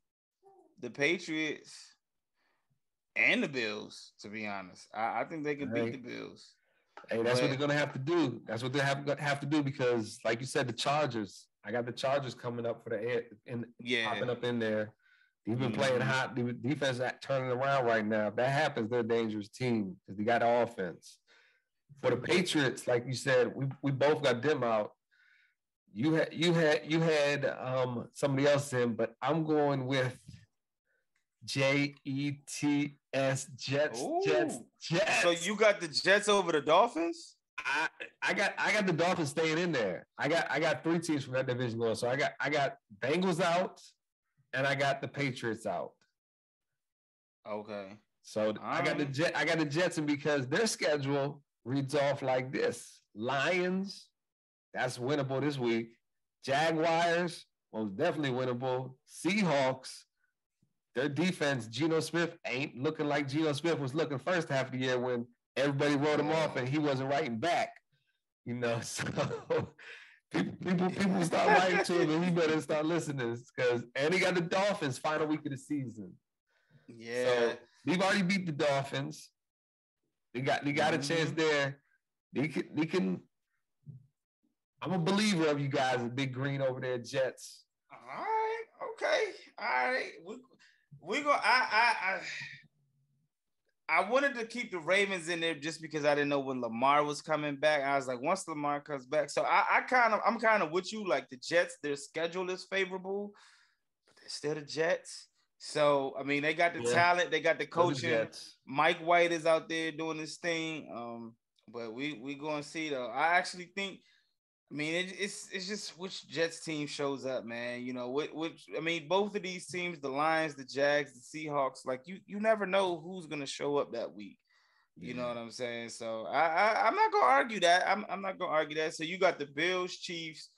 the Patriots and the Bills. To be honest, I, I think they can beat the Bills. Hey, that's what they're going to have to do. That's what they have have to do because, like you said, the Chargers. I got the Chargers coming up for the air and Yeah, popping up in there. They've been playing Mhm. hot. The defense turning around right now. If that happens, they're a dangerous team because they got offense. For the Patriots, like you said, we, we both got them out. You had you had you had um somebody else in, but I'm going with J E T S Jets Jets Jets. So you got the Jets over the Dolphins? I, I got I got the Dolphins staying in there. I got I got three teams from that division going. So I got I got Bengals out, and I got the Patriots out. Okay. So I got the. Jet I got the Jets, and because their schedule reads off like this: Lions, that's winnable this week. Jaguars, most definitely winnable. Seahawks, their defense, Geno Smith ain't looking like Geno Smith was looking first half of the year when everybody wrote him off and he wasn't writing back. You know, so people people people start writing to him and he better start listening because and he got the Dolphins final week of the season. Yeah. So they've already beat the Dolphins. They got they got a chance Mhm. there. They can they can. I'm a believer of you guys, Big Green over there, Jets. All right. Okay. All right. We we go. I I I. I wanted to keep the Ravens in there just because I didn't know when Lamar was coming back. I was like, once Lamar comes back, so I, I kind of, I'm kind of with you. Like the Jets, their schedule is favorable, but they're still the Jets. So I mean, they got the Yeah. talent, they got the Go the coaching. Mike White is out there doing this thing. Um, but we we going to see though. I actually think. I mean, it, it's it's just which Jets team shows up, man. You know, which, which I mean, both of these teams, the Lions, the Jags, the Seahawks, like you you never know who's gonna show up that week. You know what I'm saying? So I, I I'm not gonna argue that. I'm I'm not gonna argue that. So you got the Bills, Chiefs,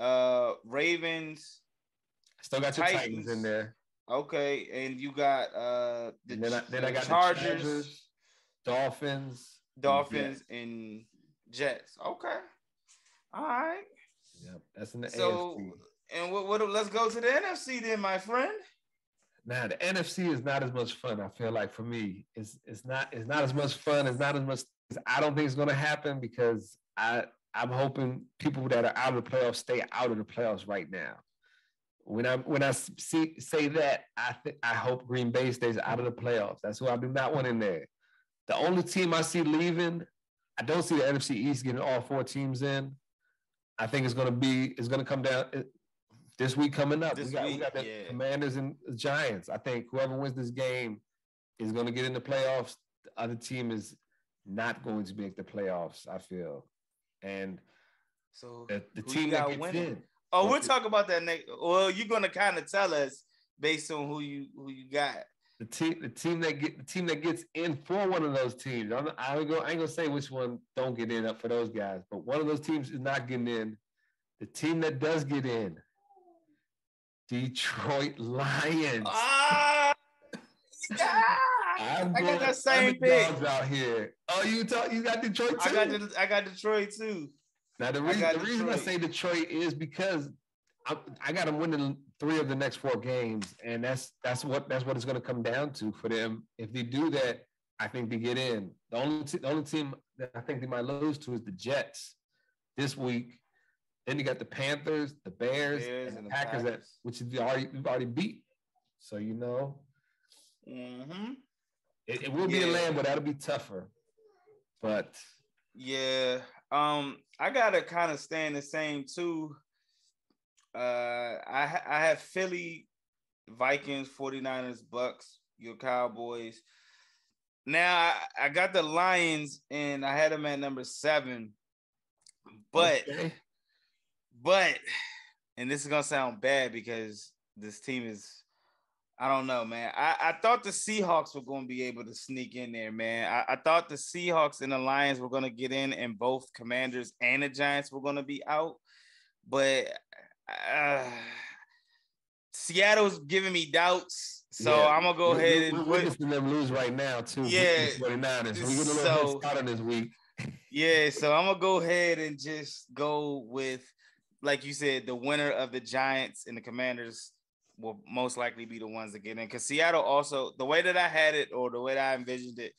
uh, Ravens. Still got your Titans, Titans. in there. Okay, and you got uh the, then I, then the I got Chargers. the Chargers, Dolphins, Dolphins and Jets. Okay. All right. Yep, that's in the So AFC. and what, what let's go to the NFC then, my friend. Now the NFC is not as much fun. I feel like for me, it's it's not it's not as much fun. It's not as much. I don't think it's going to happen because I I'm hoping people that are out of the playoffs stay out of the playoffs right now. When I when I see say that, I th- I hope Green Bay stays out of the playoffs. That's who I do not want in there. The only team I see leaving, I don't see the NFC East getting all four teams in. I think it's going to be it's going to come down it- this week coming up. This we got, we got the yeah. Commanders and the Giants. I think whoever wins this game is going to get in the playoffs. The other team is not going to make the playoffs. I feel, and So the, the team that gets winning? in. Oh, we'll talk about that next. Well, you're gonna kind of tell us based on who you who you got. The team, the team that get the team that gets in for one of those teams. I'm not, I ain't gonna, I ain't gonna say which one don't get in up for those guys, but one of those teams is not getting in. The team that does get in, Detroit Lions. Ah, yeah. I'm I got going that same underdogs pick. out here. Oh, you talk, you got Detroit too. I got the, I got Detroit too. now the I reason got the reason I say Detroit is because I, I got them winning three of the next four games, and that's that's what that's what it's going to come down to for them. If they do that, I think they get in. The only t- the only team that I think they might lose to is the Jets this week. Then you got the Panthers, the Bears, Bears and, and the the Packers, that which is already we've already beat. So you know Mm-hmm. it, it will be a land, but that'll be tougher. But Yeah. Um, I gotta kind of stay in the same too. Uh, I I have Philly, Vikings, 49ers, Bucks, your Cowboys. Now I, I got the Lions and I had them at number seven. But okay. but and this is gonna sound bad because this team is I don't know, man. I, I thought the Seahawks were going to be able to sneak in there, man. I, I thought the Seahawks and the Lions were going to get in, and both Commanders and the Giants were going to be out. But uh, Seattle's giving me doubts. So yeah. I'm gonna go we're, ahead and we're witnessing them lose right now too. Yeah, 49ers. So we get a little so, head start on this week. yeah, so I'm gonna go ahead and just go with, like you said, the winner of the Giants and the Commanders will most likely be the ones that get in. Because Seattle also, the way that I had it or the way that I envisioned it,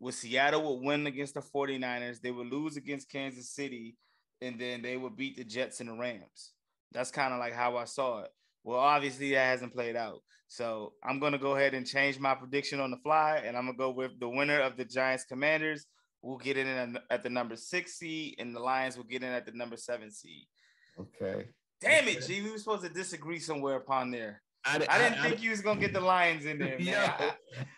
was Seattle would win against the 49ers, they would lose against Kansas City, and then they would beat the Jets and the Rams. That's kind of like how I saw it. Well, obviously that hasn't played out. So I'm gonna go ahead and change my prediction on the fly, and I'm gonna go with the winner of the Giants Commanders We'll get in at the number six seed, and the Lions will get in at the number seven seed. Okay. Damn it, G. We were supposed to disagree somewhere upon there. I, I didn't I, think I, you was gonna get the Lions in there, man. Yeah,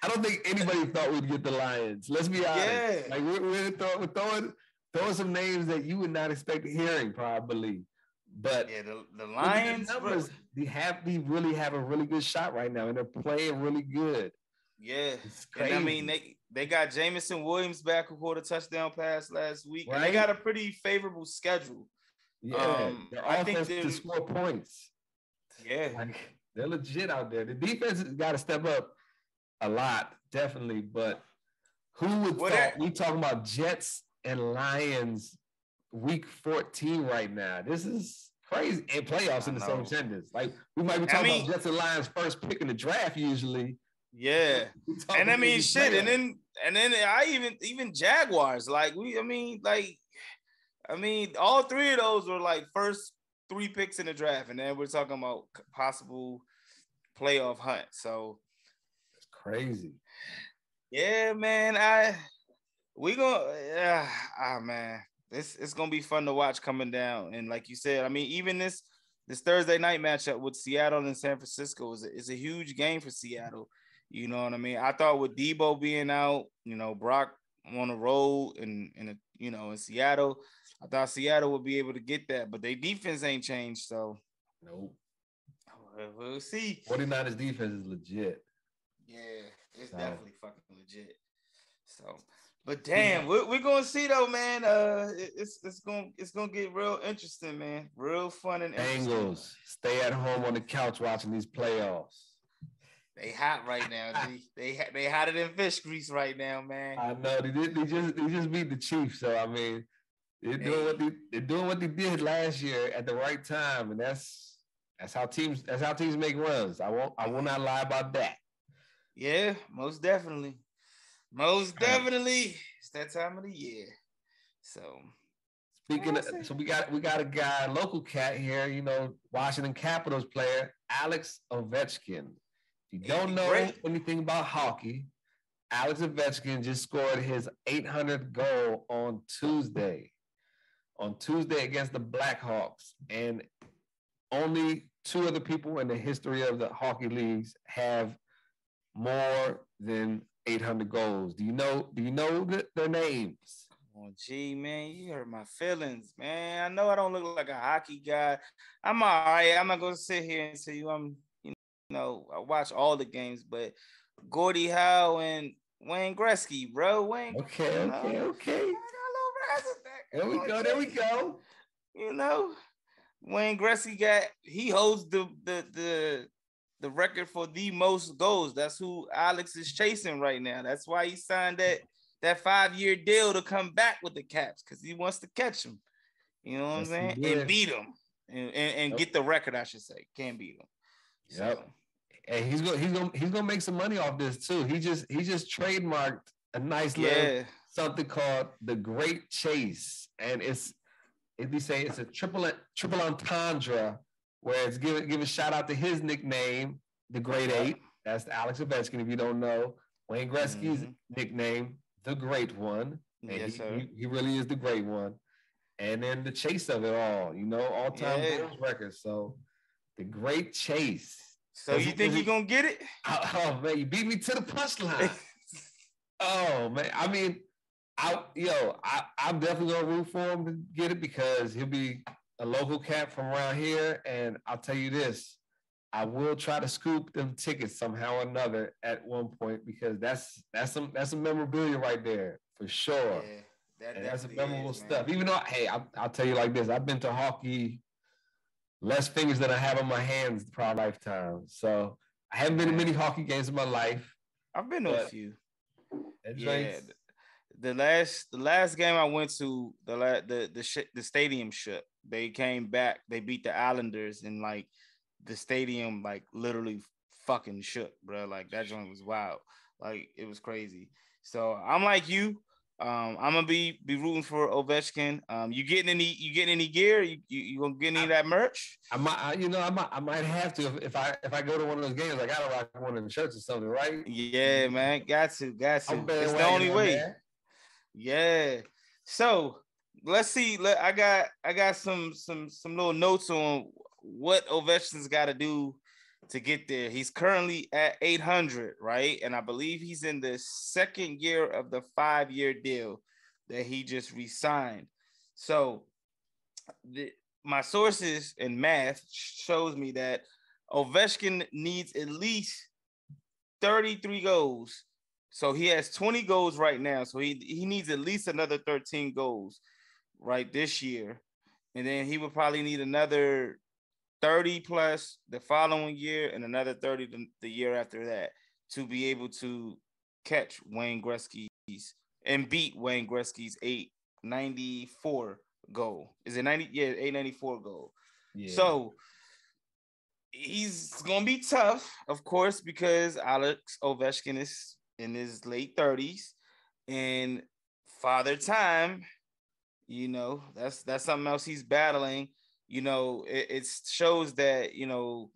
I, don't think anybody thought we'd get the Lions. Let's be honest. Yeah. Like we're, we're, we're throwing throwing some names that you would not expect hearing, probably. But yeah, the, the Lions the numbers, they have they really have a really good shot right now, and they're playing really good. Yeah, and I mean they they got Jameson Williams back who caught a touchdown pass last week, right? and they got a pretty favorable schedule. Yeah, um, their I think to score points. Yeah, like, they're legit out there. The defense has got to step up a lot, definitely. But who would what thought we talking about Jets and Lions week 14 right now? This is crazy. And playoffs in the same sentence. Like we might be talking I mean, about and Lions first pick in the draft usually. Yeah. And I mean shit. And then and then I even even Jaguars. Like we I mean, like I mean, all three of those were like first three picks in the draft, and then we're talking about possible playoff hunt. So it's crazy. Yeah, man. I we gonna yeah, ah man. This it's gonna be fun to watch coming down. And like you said, I mean, even this this Thursday night matchup with Seattle and San Francisco is a, is a huge game for Seattle. You know what I mean? I thought with Deebo being out, you know, Brock on the road and in, in a, you know in Seattle, I thought Seattle would be able to get that, but their defense ain't changed. So, nope. We'll see. 49ers defense is legit. Yeah, it's so. definitely fucking legit. So, but damn, we're, we're gonna see though, man. Uh, it's it's gonna it's gonna get real interesting, man. Real fun and angles. stay at home on the couch watching these playoffs. They hot right now. G. they they hotter than fish grease right now, man. I know they, they just they just beat the Chiefs, so I mean they're doing what they they're doing what they did last year at the right time, and that's that's how teams that's how teams make runs. I won't I will not lie about that. Yeah, most definitely. Most definitely. It's that time of the year. So speaking of so we got we got a guy, local cat here, you know, Washington Capitals player, Alex Ovechkin. If you don't know Great. anything about hockey, Alex Ovechkin just scored his 800th goal on Tuesday on Tuesday against the Blackhawks, and only two other people in the history of the hockey leagues have more than 800 goals. Do you know? Do you know the, their names? Oh, gee, man, you hurt my feelings, man. I know I don't look like a hockey guy. I'm all right. I'm not gonna sit here and say you I'm, you know, I watch all the games, but Gordie Howe and Wayne Gretzky, bro. Wayne. Okay, okay, know, okay. There we go. There we go. You know, Wayne Gretzky got he holds the the the the record for the most goals. That's who Alex is chasing right now. That's why he signed that that five year deal to come back with the Caps because he wants to catch him. You know what yes, I'm saying? And beat him and, and, and yep. get the record. I should say can beat him. Yep. And he's gonna he's gonna he's gonna make some money off this too. He just he just trademarked a nice little yeah something called the Great Chase, and it's if you say it's a triple triple entendre, where it's give give a shout out to his nickname, the Great Eight. That's Alex Ovechkin. If you don't know, Wayne Gretzky's mm-hmm. nickname, the Great One. And yes, he, sir. He, he, really is the Great One. And then the chase of it all, you know, all time yeah. records. So the Great Chase. So you think you're gonna get it? Oh, oh, man, you beat me to the punchline. oh man, I mean, I yo, I, I'm definitely gonna root for him to get it because he'll be a local cat from around here, and I'll tell you this: I will try to scoop them tickets somehow or another at one point because that's that's some that's some memorabilia right there for sure. Yeah, that that's some memorable is, stuff. Even though, hey, I'll, I'll tell you like this: I've been to hockey less fingers than I have on my hands throughout lifetime. So I haven't been to many hockey games in my life. I've been to a few. Yeah, the last the last game I went to the la- the the sh- the stadium shook. They came back. They beat the Islanders and like the stadium like literally fucking shook, bro. Like that joint was wild. Like it was crazy. So I'm like you. Um, I'm gonna be be rooting for Ovechkin. Um, you getting any you getting any gear? You you, you gonna get any of that merch? I might, I, you know, I might I might have to if, if, I if I go to one of those games. I gotta rock one of the shirts or something, right? Yeah, man, got to, got to. It's the only way. Man. Yeah. So let's see. Let, I got I got some some some little notes on what Ovechkin's got to do to get there. He's currently at 800, right? And I believe he's in the second year of the five year deal that he just resigned. So, the, my sources and math shows me that Ovechkin needs at least 33 goals. So he has 20 goals right now. So he, he needs at least another 13 goals right this year. And then he would probably need another 30 plus the following year and another 30 the, year after that to be able to catch Wayne Gretzky's and beat Wayne Gretzky's 894 goal. Is it 90? Yeah, 894 goal. Yeah. So he's gonna be tough, of course, because Alex Ovechkin is in his late 30s and father time, you know, that's that's something else he's battling you know, it, it shows that, you know,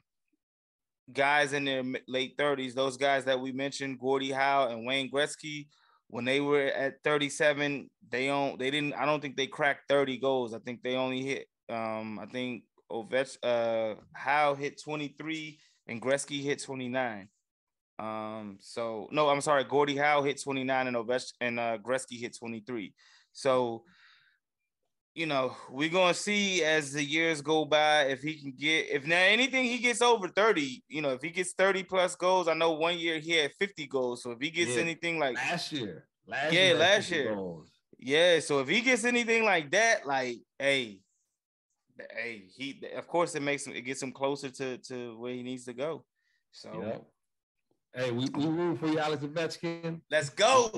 guys in their late 30s, those guys that we mentioned, Gordie Howe and Wayne Gretzky, when they were at 37, they don't they didn't I don't think they cracked 30 goals. I think they only hit um I think Ovech uh Howe hit 23 and Gretzky hit 29. Um so no, I'm sorry, Gordie Howe hit 29 and Ovech and uh Gretzky hit 23. So you know, we're gonna see as the years go by if he can get if now anything he gets over 30, you know, if he gets 30 plus goals. I know one year he had 50 goals. So if he gets yeah, anything like last year, last yeah, year last year. Goals. Yeah, so if he gets anything like that, like hey, hey, he of course it makes him it gets him closer to to where he needs to go. So Hey, we, we root for you, Alex Ovechkin. Let's go.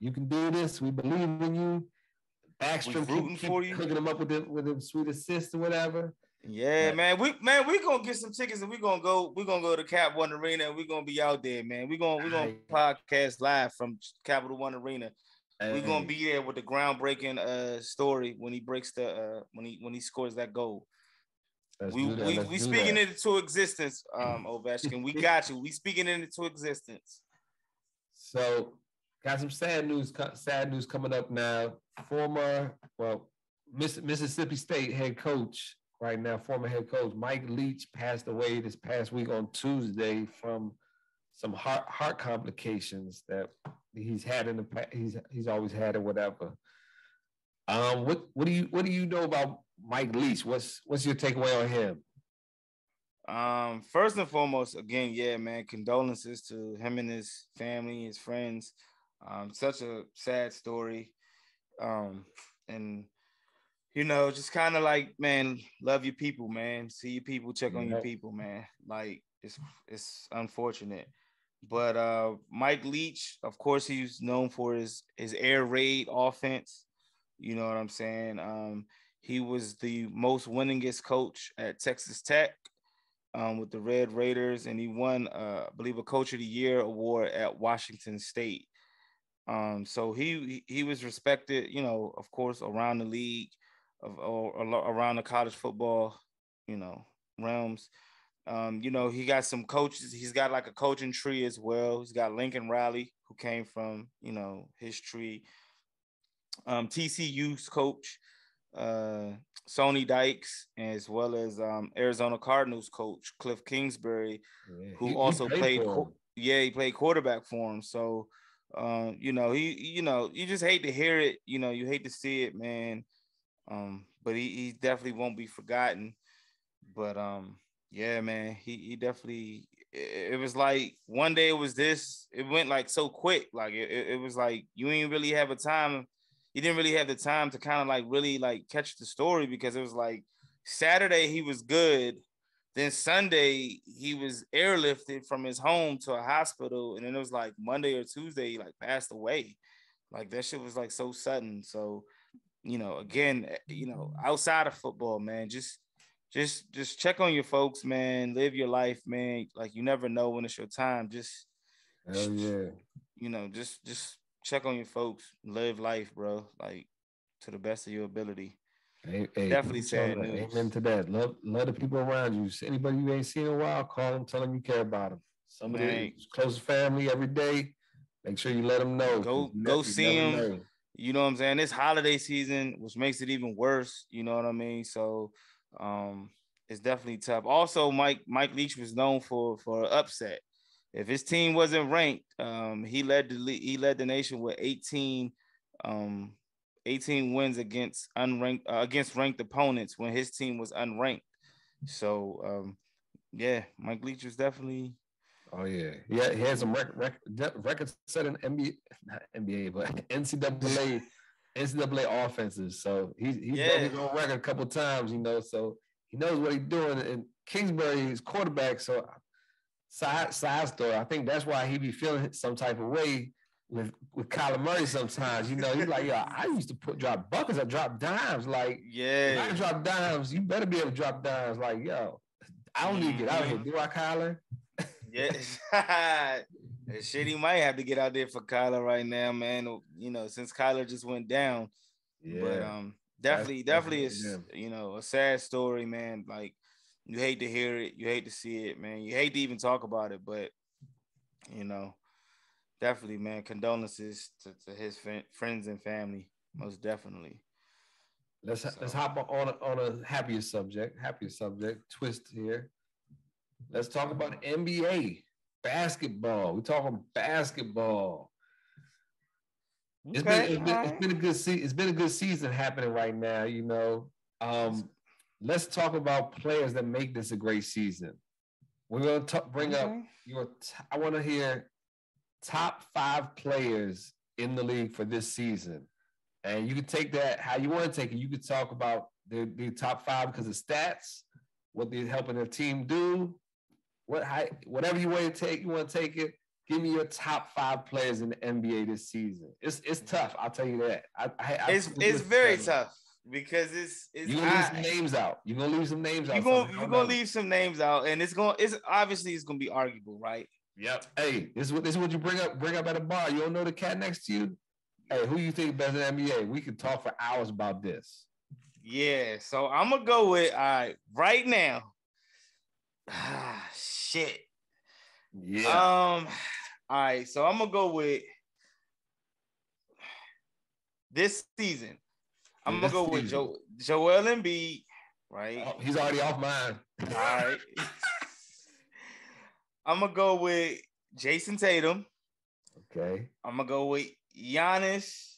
You can do this. We believe in you. Backstrom rooting keep, for you, hooking them up with them with them sweet assists or whatever. Yeah, man. We man, we gonna get some tickets and we gonna go. We gonna go to Cap One Arena and we gonna be out there, man. We gonna we gonna podcast live from Capital One Arena. Hey. we gonna be there with the groundbreaking uh story when he breaks the uh when he when he scores that goal. Let's we we, we speaking that. it into existence, um, Ovechkin. we got you. We speaking it into existence. So got some sad news. Sad news coming up now. Former, well, Mississippi State head coach right now, former head coach Mike Leach passed away this past week on Tuesday from some heart heart complications that he's had in the past. He's he's always had or whatever. Um, what what do you what do you know about Mike Leach? What's what's your takeaway on him? Um, first and foremost, again, yeah, man, condolences to him and his family, his friends. Um, such a sad story. Um, and you know, just kind of like, man, love your people, man. See your people, check on your people, man. Like it's it's unfortunate. But uh Mike Leach, of course, he's known for his his air raid offense. You know what I'm saying? Um, he was the most winningest coach at Texas Tech um, with the Red Raiders, and he won, uh, I believe, a Coach of the Year award at Washington State. Um, so he he was respected, you know, of course, around the league, of or, around the college football, you know, realms. Um, you know, he got some coaches. He's got like a coaching tree as well. He's got Lincoln Riley, who came from, you know, his tree. Um, TCU's coach, uh, Sonny Dykes, as well as um, Arizona Cardinals coach Cliff Kingsbury, yeah, who he, also he played. played yeah, he played quarterback for him. So um, you know, he, you know, you just hate to hear it. You know, you hate to see it, man. Um, but he, he definitely won't be forgotten. But um, yeah, man, he he definitely. It, it was like one day it was this. It went like so quick. Like it, it was like you ain't really have a time. You didn't really have the time to kind of like really like catch the story because it was like Saturday he was good. Then Sunday he was airlifted from his home to a hospital, and then it was like Monday or Tuesday he like passed away. Like that shit was like so sudden. So, you know, again, eh, you know, outside of football, man, just just just check on your folks, man. Live your life, man. Like you never know when it's your time. Just Hell yeah. You know, just just check on your folks. Live life, bro. Like to the best of your ability. Hey, hey, Definitely sad news. Amen to that. Love, love the people around you. Anybody you ain't seen in a while, call them, tell them you care about them. Somebody close family every day. Make sure you let them know. Go- you go see them. know. You know what I'm saying? This holiday season, which makes it even worse. You know what I mean? So um it's definitely tough. Also, Mike Mike Leach was known for for upset. If his team wasn't ranked, um, he led the he led the nation with 18 um 18 wins against unranked uh, against ranked opponents when his team was unranked. So um yeah, Mike Leach was definitely Oh yeah, yeah. He had some record rec- de- record setting NBA, not NBA, but NCAA, NCAA offenses. So he's he's Yeah. broke his own record a couple times, you know. So he knows what he's doing. And Kingsbury is quarterback. So side side story. I think that's why he be feeling some type of way with with Kyler Murray sometimes. You know, he's like, yeah, I used to put drop buckets, I drop dimes. Like if I yeah. drop dimes, you better be able to drop dimes. Like yo, I don't need to get out of here, do I, Kyler? Yeah, shit, he might have to get out there for Kyler right now, man. You know, since Kyler just went down. Yeah. But um, definitely, That's definitely, is you know a sad story, man. Like you hate to hear it, you hate to see it, man. You hate to even talk about it, but you know, definitely, man. Condolences to, to his fa- friends and family, most definitely. Let's let's hop on a, on a happier subject. Happier subject. Twist here. Let's talk about NBA basketball. We're talking basketball. It's been, it's been, it's been a good se- it's been a good season happening right now. You know, um, let's talk about players that make this a great season. We're gonna talk, bring up your. T- I want to hear top five players in the league for this season, and you can take that how you want to take it. You could talk about the, the top five because of stats, what they're helping their team do, what how, whatever you want to take. You want to take it. Give me your top five players in the NBA this season. It's it's tough. I'll tell you that. I, I, I It's it's very together. tough because it's it's You're gonna leave some names out. You're gonna leave some names out. you're so gonna you're gonna know. leave some names out, and it's gonna it's obviously it's gonna be arguable, right? Yep. Hey, this is what this is what you bring up bring up at a bar. You don't know the cat next to you. Hey, who you think better than NBA? We could talk for hours about this. Yeah, so I'm gonna go with all right right now. Ah, shit. Yeah. Um, all right, so I'm gonna go with this season. I'm This gonna go with season. Joe Joel Embiid, right? Oh, he's already off mine. All right. I'm gonna go with Jayson Tatum. Okay. I'm gonna go with Giannis.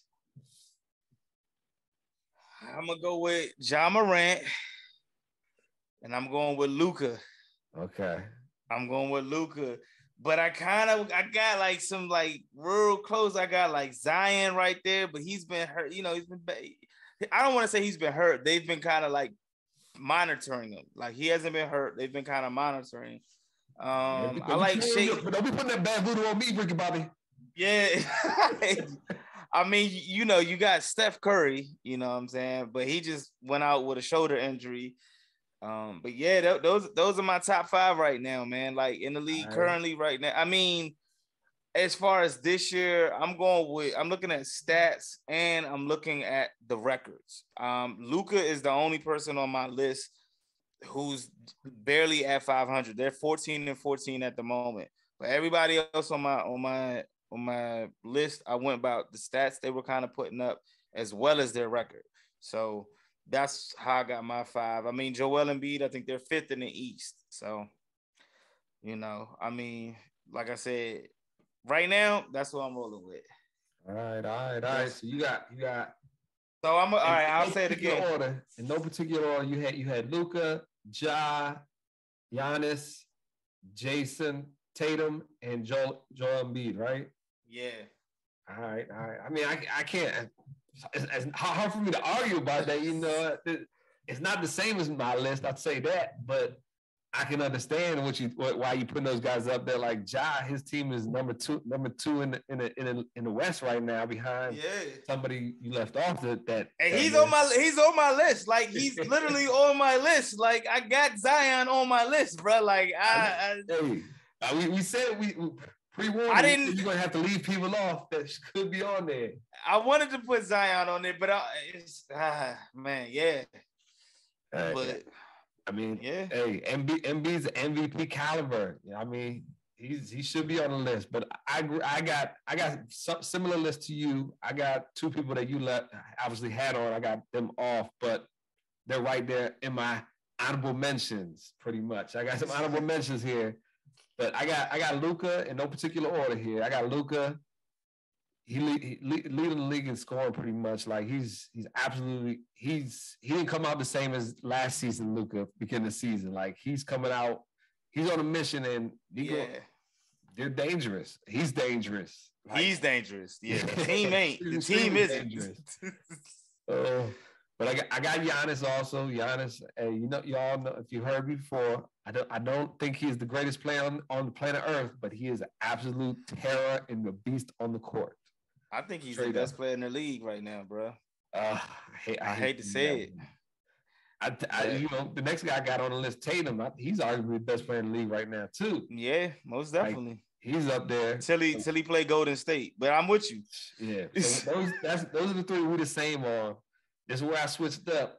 I'm gonna go with Ja Morant, and I'm going with Luka. Okay. I'm going with Luka. But I kind of I got like some like real close. I got like Zion right there, but he's been hurt. You know, he's been. I don't want to say he's been hurt. They've been kind of like monitoring him. Like he hasn't been hurt. They've been kind of monitoring. Um, I like Shai. Don't be putting that bad voodoo on me, Ricky Bobby. Yeah. I mean, you know, you got Steph Curry, you know what I'm saying? But he just went out with a shoulder injury. Um, but yeah, tho- those those are my top five right now, man. Like in the league Alright. currently right now. I mean, as far as this year, I'm going with I'm looking at stats and I'm looking at the records. Um, Luka is the only person on my list who's barely at 500. They're 14 and 14 at the moment. But everybody else on my on my on my list, I went about the stats they were kind of putting up as well as their record. So that's how I got my five. I mean, Joel Embiid, I think they're fifth in the East. So, you know, I mean, like I said, right now, that's what I'm rolling with. All right, all right, all right. So you got you got So I'm all right. I'll no say it again. Order. In no particular order, you had you had Luka, Ja, Giannis, Jayson, Tatum, and Joel Joel Embiid, right? Yeah. All right, all right. I mean, I I can't. It's, it's hard for me to argue about that. You know, It- it's not the same as my list. I'd say that, but I can understand what you what, why you putting those guys up there. Like Ja, his team is number two, number two in the in the in the, in the West right now, behind Yeah. somebody you left off that. that And that he's list. on my he's on my list. Like he's literally on my list. Like I got Zion on my list, bro. Like I, I Hey, uh, we, we said we, pre-warned. I didn't- You're gonna have to leave people off that could be on there. I wanted to put Zion on there, but I, it's ah man, yeah. But I mean, yeah. hey, Embiid, Embiid's MVP caliber. I mean, he's he should be on the list. But I I got I got some similar list to you. I got two people that you let obviously had on. I got them off, but they're right there in my honorable mentions, pretty much. I got some honorable mentions here. But I got I got Luka in no particular order here. I got Luka. He, lead, he lead, leading the league in scoring pretty much. Like he's he's absolutely he's he didn't come out the same as last season. Luka beginning the season. Like he's coming out. He's on a mission and go- Yeah. they're dangerous. He's dangerous. Like, He's dangerous. Yeah. The team ain't. The team isn't. dangerous. uh, but I got I got Giannis also. Giannis, you know, y'all know if you heard me before, I don't I don't think he's the greatest player on, on the planet Earth, but he is an absolute terror and a beast on the court. I think he's Straight the best up. player in the league right now, bro. Uh, I hate, I hate to say it. I, I, you know, the next guy I got on the list, Tatum. I, he's arguably the best player in the league right now too. Yeah, most Like, definitely. He's up there. Till he till he play Golden State. But I'm with you. Yeah. So those that's those are the three we the same on. This is where I switched up.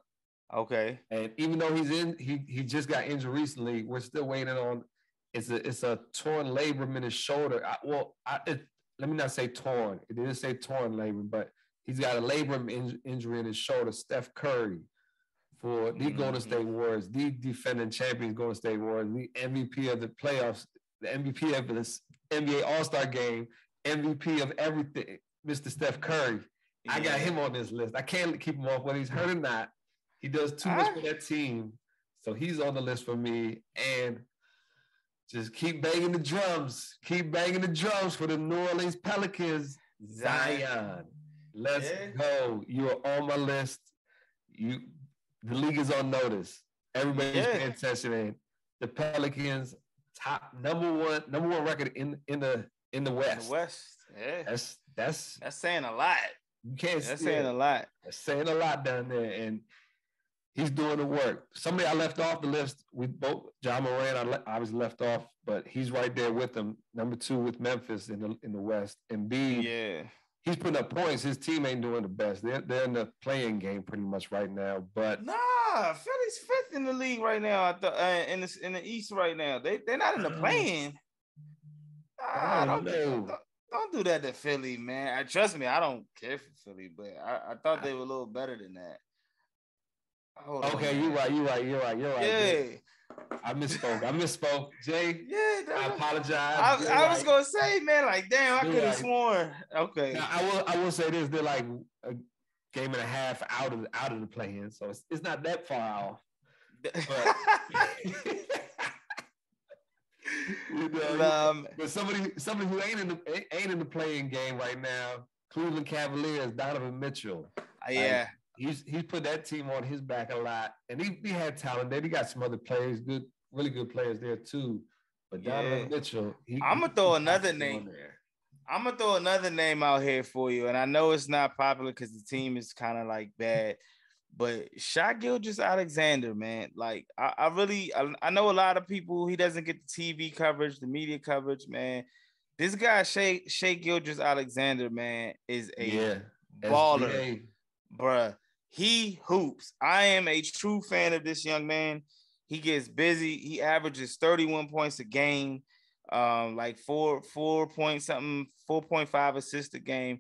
Okay. And even though he's in, he he just got injured recently. We're still waiting on. It's a it's a torn labrum in his shoulder. I, well, I, it, let me not say torn. It didn't say torn labrum, but he's got a labrum in, injury in his shoulder. Steph Curry, for the Golden Mhm. State Warriors, the defending champions Golden State Warriors, the MVP of the playoffs, the MVP of this NBA All Star Game, MVP of everything, Mr. Steph Curry. I got him on this list. I can't keep him off whether he's hurt or not. He does too much for Ah. that team. So he's on the list for me. And just keep banging the drums. Keep banging the drums for the New Orleans Pelicans. Zion. Let's Yeah. go. You are on my list. You the league is on notice. Everybody's Yeah. paying attention in. The Pelicans top number one, number one record in in the in the In West. the West. Yeah. That's that's That's saying a lot. you can't That's saying a lot. That's saying a lot down there, and he's doing the work. Somebody I left off the list. We both Ja Morant. I, le- I was left off, but he's right there with them. Number two with Memphis in the in the West, and B. Yeah. He's putting up points. His team ain't doing the best. They're they're in the play-in game pretty much right now. But Nah, Philly's fifth in the league right now. The, uh, in the in the East right now. They they're not in the Uh, play-in. Nah, I don't, don't don't, know. don't do that to Philly, man. I trust me. I don't care for Philly, but I, I thought they were a little better than that. Hold okay, man. you're right. You're right. You're right. You're right. Yeah, I misspoke. I misspoke. Jae, yeah. I apologize. I, You're was gonna say, man, like, damn, I could have sworn. Okay, Now, I will. I will say this: they're like a game and a half out of out of the play-in, so it's, it's not that far off. you know, um, but somebody somebody who ain't in the ain't- ain't in the play-in game right now, Cleveland Cavaliers, Donovan Mitchell. yeah, He's he's put that team on his back a lot, and he, he had talent there. He got some other players, good, really good players there too. But Donovan Mitchell, he, I'ma he- throw he another got some on name. there. I'm gonna throw another name out here for you, and I know it's not popular because the team is kind of like bad, but Shai Gilgeous-Alexander, man, like I, I really, I, I know a lot of people. He doesn't get the TV coverage, the media coverage, man. This guy Shai Shai Gilgis Alexander, man, is a Yeah, baller, SGA. bruh. He hoops. I am a true fan of this young man. He gets busy. He averages 31 points a game, um, like four, four point something, 4.5 assists a game.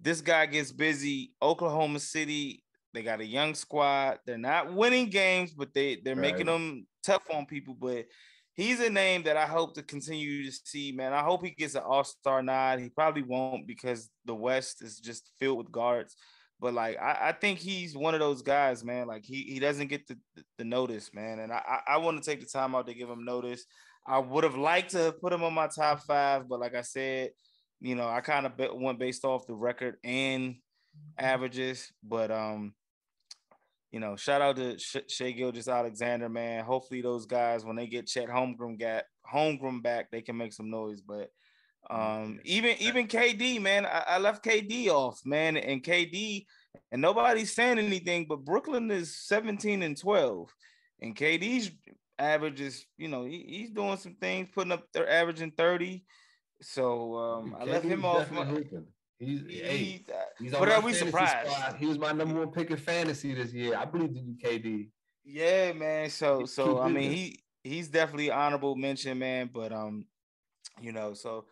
This guy gets busy. Oklahoma City, they got a young squad. They're not winning games, but they, they're making them tough on people. But he's a name that I hope to continue to see, man. I hope he gets an all-star nod. He probably won't because the West is just filled with guards. But like I, I think he's one of those guys, man. Like he he doesn't get the the notice, man. And I I, want to take the time out to give him notice. I would have liked to put him on my top five, but like I said, you know, I kind of went based off the record and averages. But um, you know, shout out to Shai Gilgeous-Alexander, man. Hopefully, those guys when they get Chet Holmgren got Holmgren back, they can make some noise. But um, even even KD, man, I, I, left KD off, man, and KD, and nobody's saying anything, but Brooklyn is 17 and 12, and KD's average is, you know, he, he's doing some things, putting up their averaging 30. So um, I left him off. My, he's he, uh, he's but are we surprised? Spot. He was my number one pick in fantasy this year. I believe in you, KD. Yeah, man. So so I mean he he's definitely honorable mention, man. But um, you know, so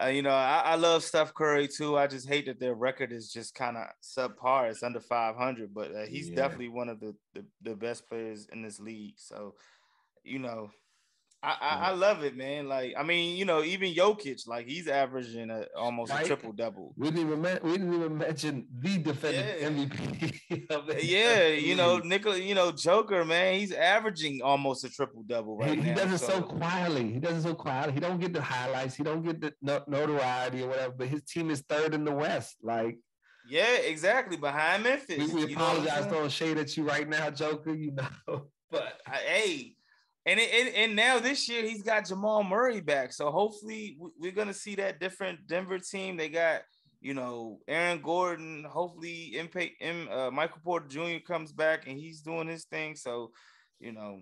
uh, you know, I, I, love Steph Curry too. I just hate that their record is just kind of subpar. It's under 500, but uh, he's yeah. definitely one of the, the, the best players in this league. So, you know, I, I, I, mm. love it, man. Like, I mean, you know, even Jokic, like he's averaging a, almost right? a triple double. We didn't even we didn't even mention the defending yeah. MVP. yeah, you know, Nikola, you know, Joker, man, he's averaging almost a triple double right he, he does it so. so. quietly. He does it so quietly. He don't get the highlights. He don't get the notoriety or whatever. But his team is third in the West. Like. Yeah, exactly. Behind Memphis. We, we apologize throwing shade at you right now, Joker. You know, but hey, and, it, and now this year he's got Jamal Murray back, so hopefully we're gonna see that different Denver team. They got you know Aaron Gordon. Hopefully, MP, M, uh, Michael Porter Jr. comes back and he's doing his thing. So you know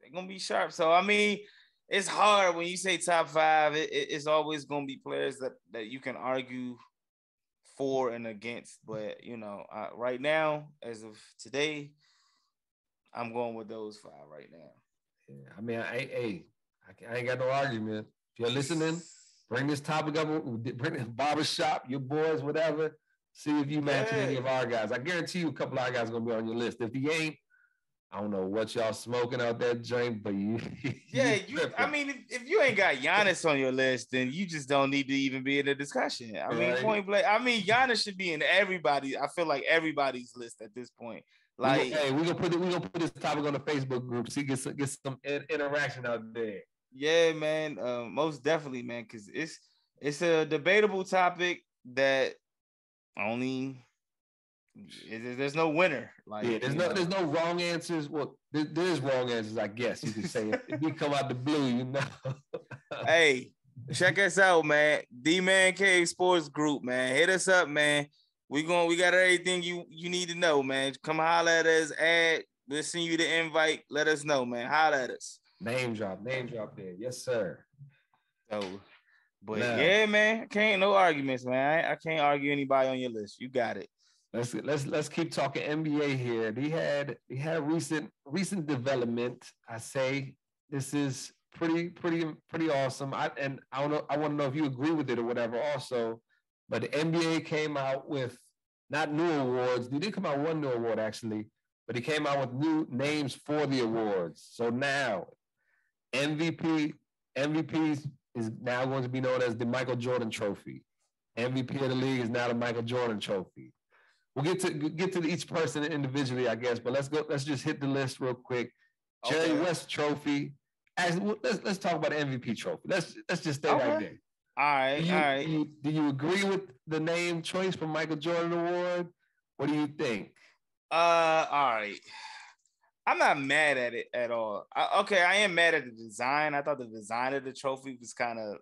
they're gonna be sharp. So I mean, it's hard when you say top five. It, it's always gonna be players that that you can argue for and against. But you know, uh, right now, as of today, I'm going with those five right now. Yeah, I mean, I, hey, I, I ain't got no argument. If you're listening, bring this topic up. Bring this barbershop, your boys, whatever. See if you match yeah. any of our guys. I guarantee you, a couple of our guys gonna be on your list. If he ain't, I don't know what y'all smoking out that joint, but you. yeah, you. I mean, if, if, you ain't got Giannis on your list, then you just don't need to even be in the discussion. I mean, right. point blank. I mean, Giannis should be in everybody. I feel like everybody's list at this point. Like, hey, we gonna put it. We gonna put this topic on the Facebook group. See, get some, get some interaction out there. Yeah, man. Uh, most definitely, man. Because it's it's a debatable topic that only there's no winner. Like, yeah, there's no know. there's no wrong answers. Well, there, there's wrong answers, I guess you could say. if we come out the blue, you know. hey, check us out, man. D Man Cave Sports Group, man. Hit us up, man we going we got everything you you need to know, man. Come holler at us, add, we'll send you the invite. Let us know, man. Holler at us. Name drop, name drop there. Yes, sir. So but now, yeah, man, can't no arguments, man. I, I can't argue anybody on your list. You got it. Let's let's let's keep talking NBA here. They had they had recent recent development. I say this is pretty pretty pretty awesome. I and I don't know. I want to know if you agree with it or whatever. Also, but the NBA came out with not new awards. They didn't come out with one new award actually, but he came out with new names for the awards. So now MVP, MVP is now going to be known as the Michael Jordan Trophy. MVP of the league is now the Michael Jordan Trophy. We'll get to get to each person individually, I guess, but let's go. Let's just hit the list real quick. Jerry okay. West Trophy. As, let's let's talk about the MVP trophy. Let's let's just stay okay. right there. All right, do you, all right. Do you, do you agree with the name choice for Michael Jordan Award? What do you think? Uh, all right. I'm not mad at it at all. I, okay, I am mad at the design. I thought the design of the trophy was kind of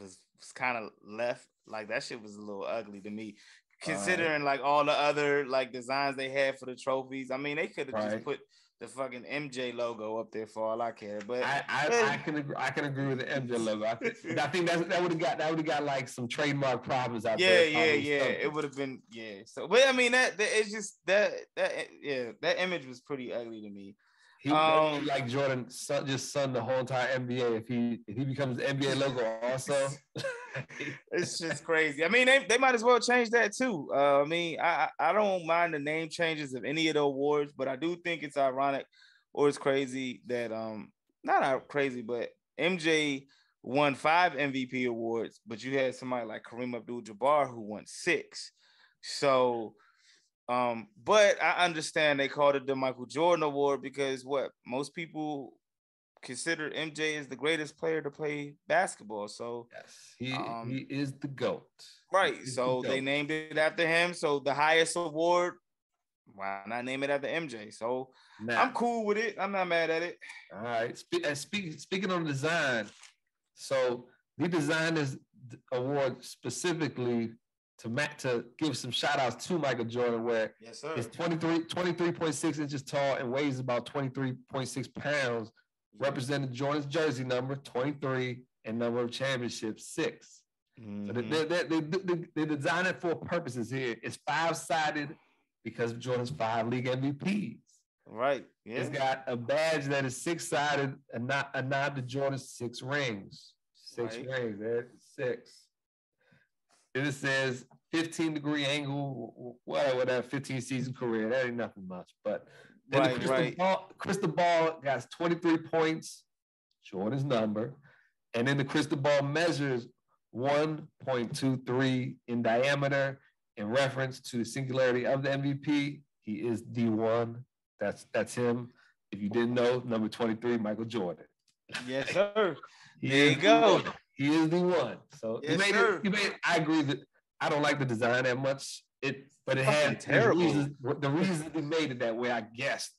was, was kind of left. Like that shit was a little ugly to me, considering right. like all the other like designs they had for the trophies. I mean, they could have right. just put the fucking MJ logo up there for all I care. But I, I, I can agree, I can agree with the MJ logo. I think I think that's, that would have got that would have got like some trademark problems out yeah, there. Yeah, yeah, yeah. It would have been yeah. So, but I mean that, that it's just that that yeah that image was pretty ugly to me. He um, like Jordan son, just son the whole entire NBA if he if he becomes NBA logo also. it's just crazy. I mean, they, they might as well change that too. Uh, I mean, I I don't mind the name changes of any of the awards, but I do think it's ironic or it's crazy that um not crazy, but MJ won five MVP awards, but you had somebody like Kareem Abdul-Jabbar who won six. So, um, but I understand they called it the Michael Jordan Award because what most people consider MJ is the greatest player to play basketball. So yes, he um, he is the goat. Right. So the they named it after him. So the highest award, why not name it after MJ? So now, I'm cool with it. I'm not mad at it. All right. Spe- uh, speak, speaking on design, so we designed this award specifically to Matt to give some shout outs to Michael Jordan, where yes, sir. it's 23, 23.6 inches tall and weighs about 23.6 pounds represented Jordan's jersey number 23 and number of championships six. Mm-hmm. So they, they, they, they, they design it for purposes here. It's five sided because of Jordan's five league MVPs. Right. Yeah. It's got a badge that is six sided, a nod, a nod to Jordan's six rings. Six right. rings. There, six. It says 15 degree angle, whatever, that 15 season career. That ain't nothing much. But then right, Crystal, right. Ball, Crystal Ball got 23 points, Jordan's number. And then the Crystal Ball measures 1.23 in diameter in reference to the singularity of the MVP. He is D1. That's that's him. If you didn't know, number 23, Michael Jordan. Yes, sir. there you go. D1. He is the one. So yes, you made sir. it, you made it, I agree that I don't like the design that much. It but it had terrible. The reasons, the reasons they made it that way, I guess.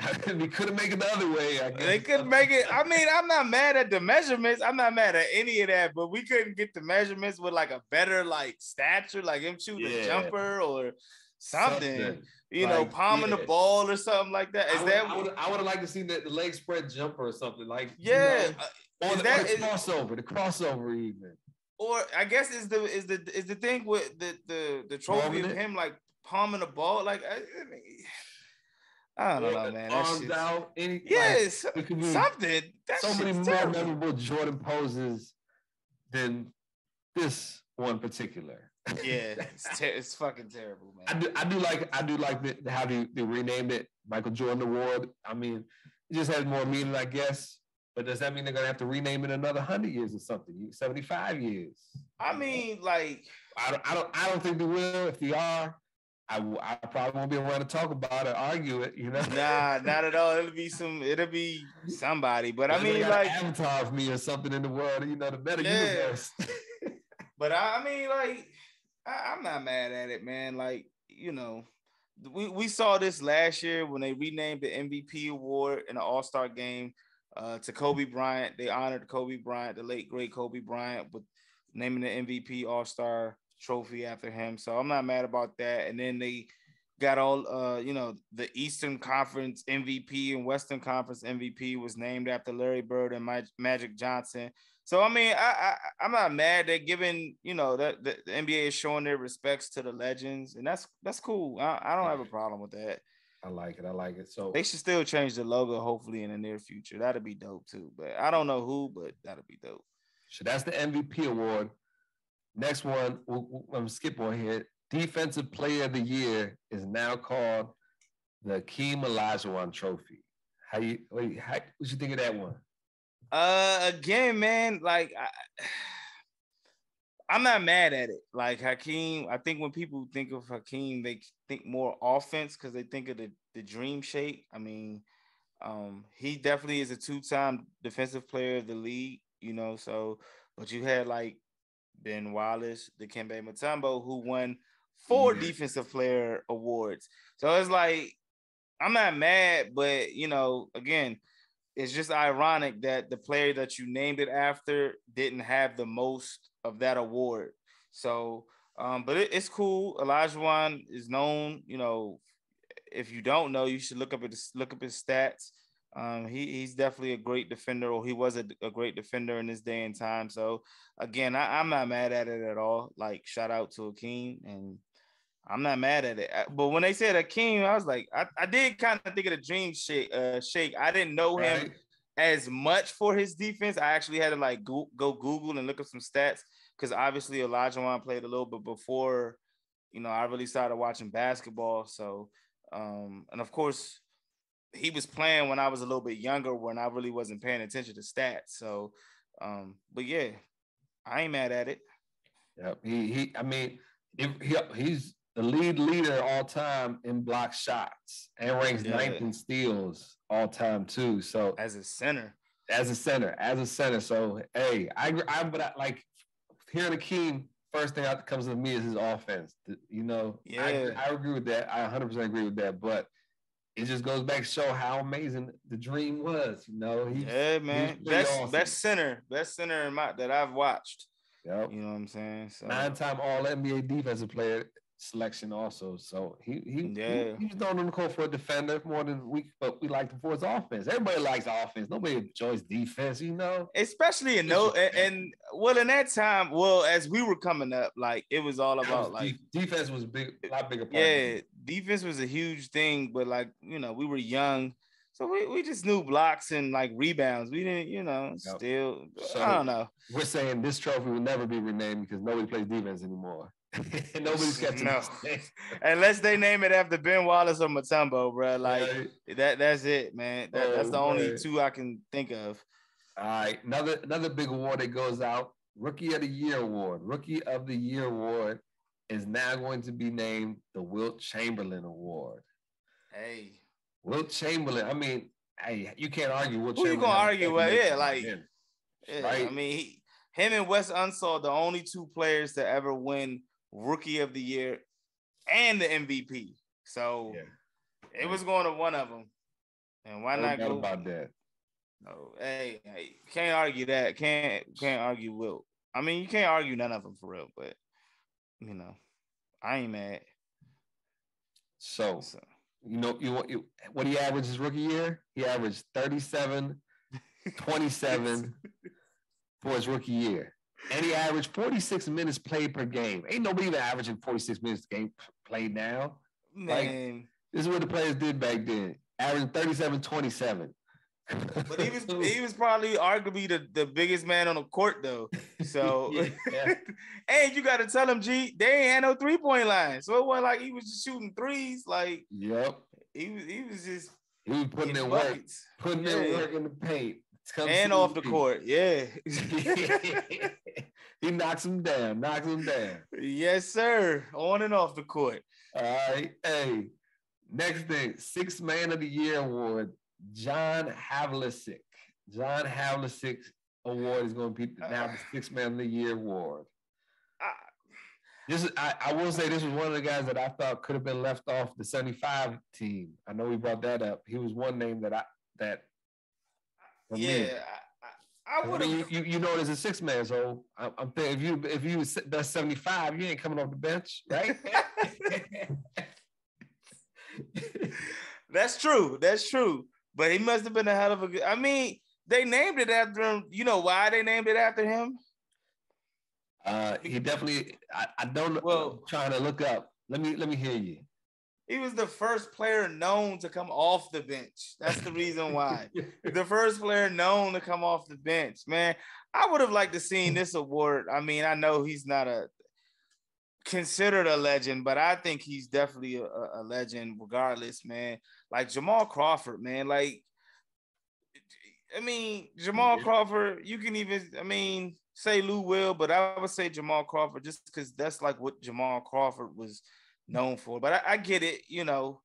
we couldn't make it the other way. I guess. They couldn't make it. I mean, I'm not mad at the measurements. I'm not mad at any of that, but we couldn't get the measurements with like a better like stature, like him shooting yeah. a jumper or something. something. You like, know, palming yeah. the ball or something like that. Is I would, that? I would have liked to see the, the leg spread jumper or something like. Yeah. You know, uh, or, the, that, the crossover, the crossover even or I guess is the is the is the thing with the the the trophy of him like palming the ball like I, I, mean, I don't know, man. Arms out, any yes, like, something. That so many more terrible. memorable Jordan poses than this one particular. yeah, it's, ter- it's fucking terrible, man. I do, I do like I do like the, how they, they renamed it Michael Jordan Award. I mean, it just has more meaning, I guess. But does that mean they're gonna have to rename it another hundred years or something? Seventy-five years. I mean, like I don't, I don't, I don't think they will. If they are, I, I probably won't be around to talk about it, argue it. You know? Nah, not at all. It'll be some. It'll be somebody. But I mean, like avatar of me or something in the world. You know, the better yeah. universe. but I, mean, like I, I'm not mad at it, man. Like you know, we, we saw this last year when they renamed the MVP award in the All Star game uh, to Kobe Bryant. They honored Kobe Bryant, the late great Kobe Bryant, with naming the MVP All Star trophy after him. So I'm not mad about that. And then they got all, uh, you know, the Eastern Conference MVP and Western Conference MVP was named after Larry Bird and Magic Johnson. So I mean, I, I am not mad that giving you know that the, the, NBA is showing their respects to the legends, and that's that's cool. I, I don't have a problem with that. I like it. I like it. So they should still change the logo, hopefully in the near future. That'd be dope too. But I don't know who, but that'd be dope. So that's the MVP award. Next one, we'll, we'll, I'm skip on here. Defensive Player of the Year is now called the Hakeem Olajuwon Trophy. How you wait? How, what you think of that one? Uh, again, man, like I, I'm not mad at it. Like Hakeem, I think when people think of Hakeem, they think more offense because they think of the, the dream shake. I mean, um, he definitely is a two-time defensive player of the league, you know. So, but you had like Ben Wallace, the Dikembe Mutombo, who won four defensive player awards. So it's like I'm not mad, but you know, again, it's just ironic that the player that you named it after didn't have the most of that award. So, um, but it, it's cool. Elijah Olajuwon is known, you know, if you don't know, you should look up his look up his stats. Um, he, he's definitely a great defender, or he was a, a great defender in this day and time. So again, I, am not mad at it at all. Like shout out to Akeem, and I'm not mad at it. But when they said Akeem, I was like, I, I did kind of think of the dream shake. Uh, shake. I didn't know right. As much for his defense. I actually had to like go, go Google and look up some stats because obviously Elijah Olajuwon played a little bit before, you know, I really started watching basketball. So, um, and of course, he was playing when I was a little bit younger, when I really wasn't paying attention to stats. So, um, but yeah, I ain't mad at it. Yeah, he he. I mean, if he, he's the lead leader all time in block shots and ranks yeah. ninth in steals all time too. So as a center, as a center, as a center. So hey, I I but I, like hearing Akeem. First thing that comes to me is his offense. You know, yeah, I, I agree with that. I 100 percent agree with that. But it just goes back to show how amazing the dream was. You know, he, yeah, man, best awesome. best center, best center in my that I've watched. Yep. You know what I'm saying? So, Nine time All NBA defensive player selection also. So he he yeah. he, he was known on the court for a defender more than we but we liked him for his offense. Everybody likes offense. Nobody enjoys defense, you know. Especially in no and, and, well in that time, well, as we were coming up, like it was all about was like defense was a big a lot bigger Yeah, defense was a huge thing, but like you know, we were young. So we, we just knew blocks and like rebounds. We didn't, you know, still so I don't know. We're saying this trophy will never be renamed because nobody plays defense anymore. Nobody's got no. Unless they name it after Ben Wallace or Mutombo, bro. Like right. that. That's it, man. That, oh, that's the oh, only man. two I can think of. All right, another another big award that goes out: Rookie of the Year award. Rookie of the Year award is now going to be named the Wilt Chamberlain Award. Hey, Wilt Chamberlain. I mean, hey, you can't argue. Wilt Who Chamberlain you gonna argue with? Yeah, like, yeah, right? I mean, he, him and Wes Unseld, the only two players to ever win Rookie of the Year, and the MVP. So yeah. it was going to one of them. And why not go about that? No, hey, hey, can't argue that. Can't can't argue Wilt. I mean, you can't argue none of them for real, but you know, I ain't mad. So, so. you know, you want you what he averaged his rookie year? He averaged 37, 27 for his rookie year and he averaged 46 minutes played per game. Ain't nobody even averaging 46 minutes game played now. Man. Like, this is what the players did back then. Averaging 37 27. but he was he was probably arguably the, the biggest man on the court though. So yeah. and you gotta tell him, G, they ain't had no three-point line. So it wasn't like he was just shooting threes. Like yep. He was he was just he was putting in work, putting yeah. in work in the paint. And off the court, yeah. he knocks him down, knocks him down. Yes, sir. On and off the court. All right. Hey, next thing, six man of the year award, John Havlicek. John Havlicek award is going to be now the six man of the year award. Ah. This is, I, I will say this was one of the guys that I thought could have been left off the 75 team. I know we brought that up. He was one name that I that yeah, I, I would. I mean, you, you know as a six man, so I'm, I'm thinking if you if you that's 75, you ain't coming off the bench, right? that's true. That's true. But he must have been a hell of a good. I mean, they named it after him. You know why they named it after him? Uh, he definitely. I, I don't. Well, I'm trying to look up. Let me let me hear you. He was the first player known to come off the bench. That's the reason why. the first player known to come off the bench. Man, I would have liked to seen this award. I mean, I know he's not a considered a legend, but I think he's definitely a, a legend regardless, man. Like Jamal Crawford, man. Like, I mean, Jamal Crawford, you can even, I mean, say Lou Will, but I would say Jamal Crawford just because that's like what Jamal Crawford was – known for. But I, I get it, you know,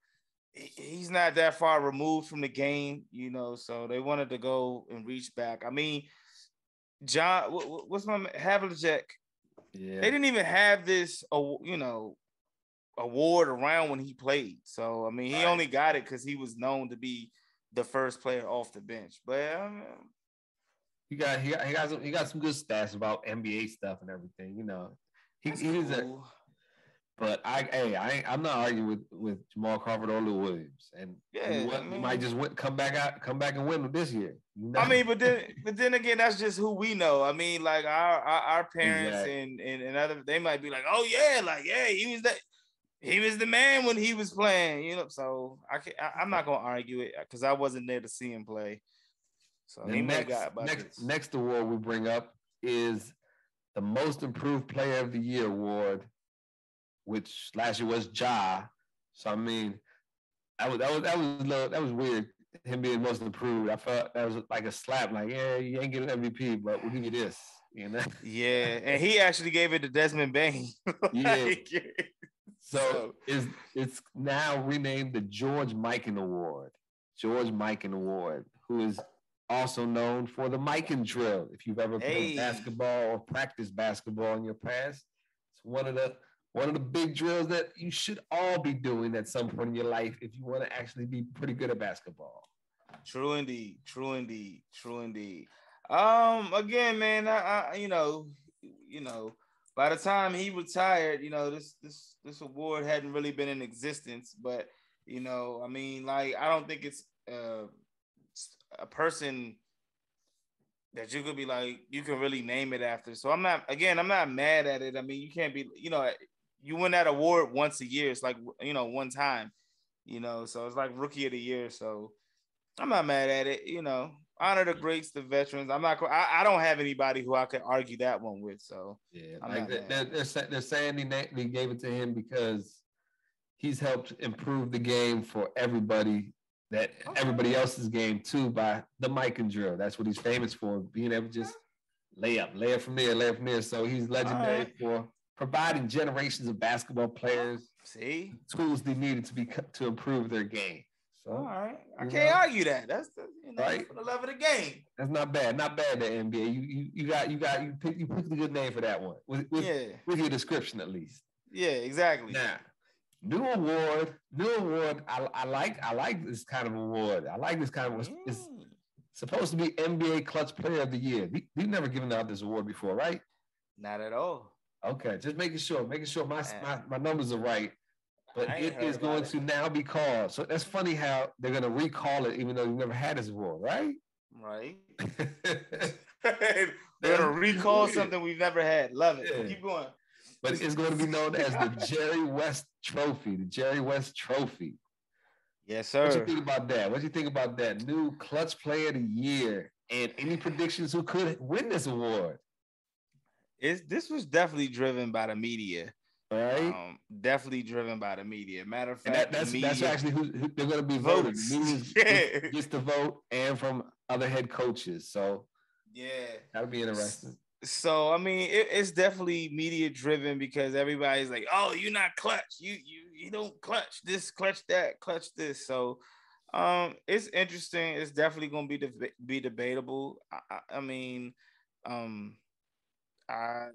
he's not that far removed from the game, you know, so they wanted to go and reach back. I mean, John, what's my Havlicek? Yeah. They didn't even have this, you know, award around when he played. So I mean, he right. only got it because he was known to be the first player off the bench. But um, he got he got he got some, he got some good stats about NBA stuff and everything. You know, he, he was cool. a but I, hey, I, I'm not arguing with, with Jamal Crawford or Lou Williams, and yeah, you, I mean, might just win, come back out, come back and win this year. Know? I mean, but then, but then again, that's just who we know. I mean, like our our, our parents exactly. and, and and other, they might be like, oh yeah, like yeah, he was that, he was the man when he was playing, you know. So I can, I, am not gonna argue it because I wasn't there to see him play. So the next, next next award we bring up is the most improved player of the year award which last year was Ja. So I mean, that was that was that was that was weird. Him being most improved, I felt that was like a slap. Like, yeah, you ain't getting MVP, but we'll give you this. You know? Yeah, and he actually gave it to Desmond Bane. yeah. So, is it's now renamed the George Mikan Award. George Mikan Award, who is also known for the Mikan drill. If you've ever played hey. basketball or practiced basketball in your past, it's one of the one of the big drills that you should all be doing at some point in your life if you want to actually be pretty good at basketball. True indeed. True indeed. True indeed. Um, again, man, I, I you know, you know, by the time he retired, you know, this this this award hadn't really been in existence. But you know, I mean, like, I don't think it's uh, a person that you could be like you can really name it after. So I'm not again, I'm not mad at it. I mean, you can't be, you know, you win that award once a year. It's like you know, one time, you know. So it's like rookie of the year. So I'm not mad at it. You know, honor the greats, the veterans. I'm not. I, I don't have anybody who I could argue that one with. So yeah, I'm like they're, they're, they're, saying they, gave it to him because he's helped improve the game for everybody. That oh, everybody else's game too by the Mikan drill. That's what he's famous for, being able to just lay up, lay up from there, lay up from there. So he's legendary right. for providing generations of basketball players see tools they needed to be to improve their game. So, all right, I can't know, argue that. That's the you know, right? for the love of the game. That's not bad. Not bad. The NBA. You you, you got you got you picked you picked a good name for that one. With, with, yeah. with your description at least. Yeah, exactly. Now, new award, new award. I, I like I like this kind of award. I like this kind of. Mm. It's supposed to be NBA Clutch Player of the Year. We, we've never given out this award before, right? Not at all. Okay, just making sure, making sure my my, my numbers are right but it is going it. to now be called. So that's funny how they're going to recall it, even though you never had this before, right? Right. they're going to recall something we've never had. Love it. Yeah. Keep going. But it's going to be known as the Jerry West Trophy. The Jerry West Trophy. Yes, sir. What do you think about that? What do you think about that new clutch player of the year? And any predictions who could win this award? Is this was definitely driven by the media. Right. Um, definitely driven by the media. Matter of fact, that, that's media that's actually who, who they're going to be voting. Yeah. gets to vote, and from other head coaches. So yeah, that'll be interesting. So I mean, it, it's definitely media driven because everybody's like, "Oh, you're not clutch. You you you don't clutch this, clutch that, clutch this." So um, it's interesting. It's definitely going to be deb- be debatable. I, I, I mean, um, I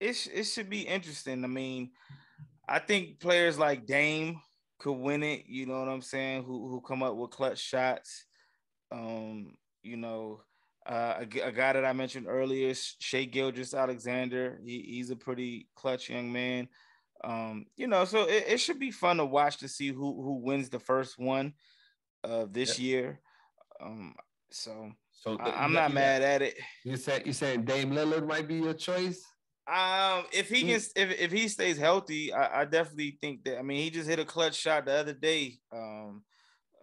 it, it should be interesting. I mean, I think players like Dame could win it. You know what I'm saying? Who who come up with clutch shots. Um, you know, uh, a, a, guy that I mentioned earlier, Shai Gilgeous-Alexander. He, he's a pretty clutch young man. Um, you know, so it, it, should be fun to watch to see who who wins the first one of this yep. year. Um, so so I, am not mad at it. You said you saying Dame Lillard might be your choice? Um, if he can, if, if he stays healthy, I, I, definitely think that. I mean, he just hit a clutch shot the other day. Um,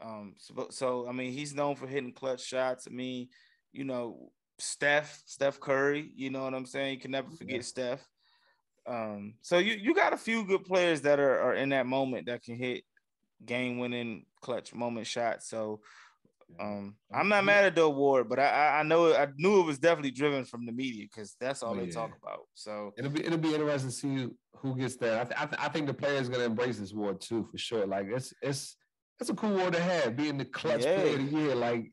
um, so, so I mean, he's known for hitting clutch shots. I mean, you know, Steph, Steph Curry. You know what I'm saying? You can never forget yeah. Steph. Um, so you you got a few good players that are, are in that moment that can hit game winning clutch moment shots. So um, I'm not mad at the award, but I I know I knew it was definitely driven from the media because that's all oh, they talk about. So it'll be it'll be interesting to see who gets there. I, th- I, th- I think the players gonna embrace this award too for sure. Like it's it's it's a cool award to have, being the clutch yeah. player of the year. Like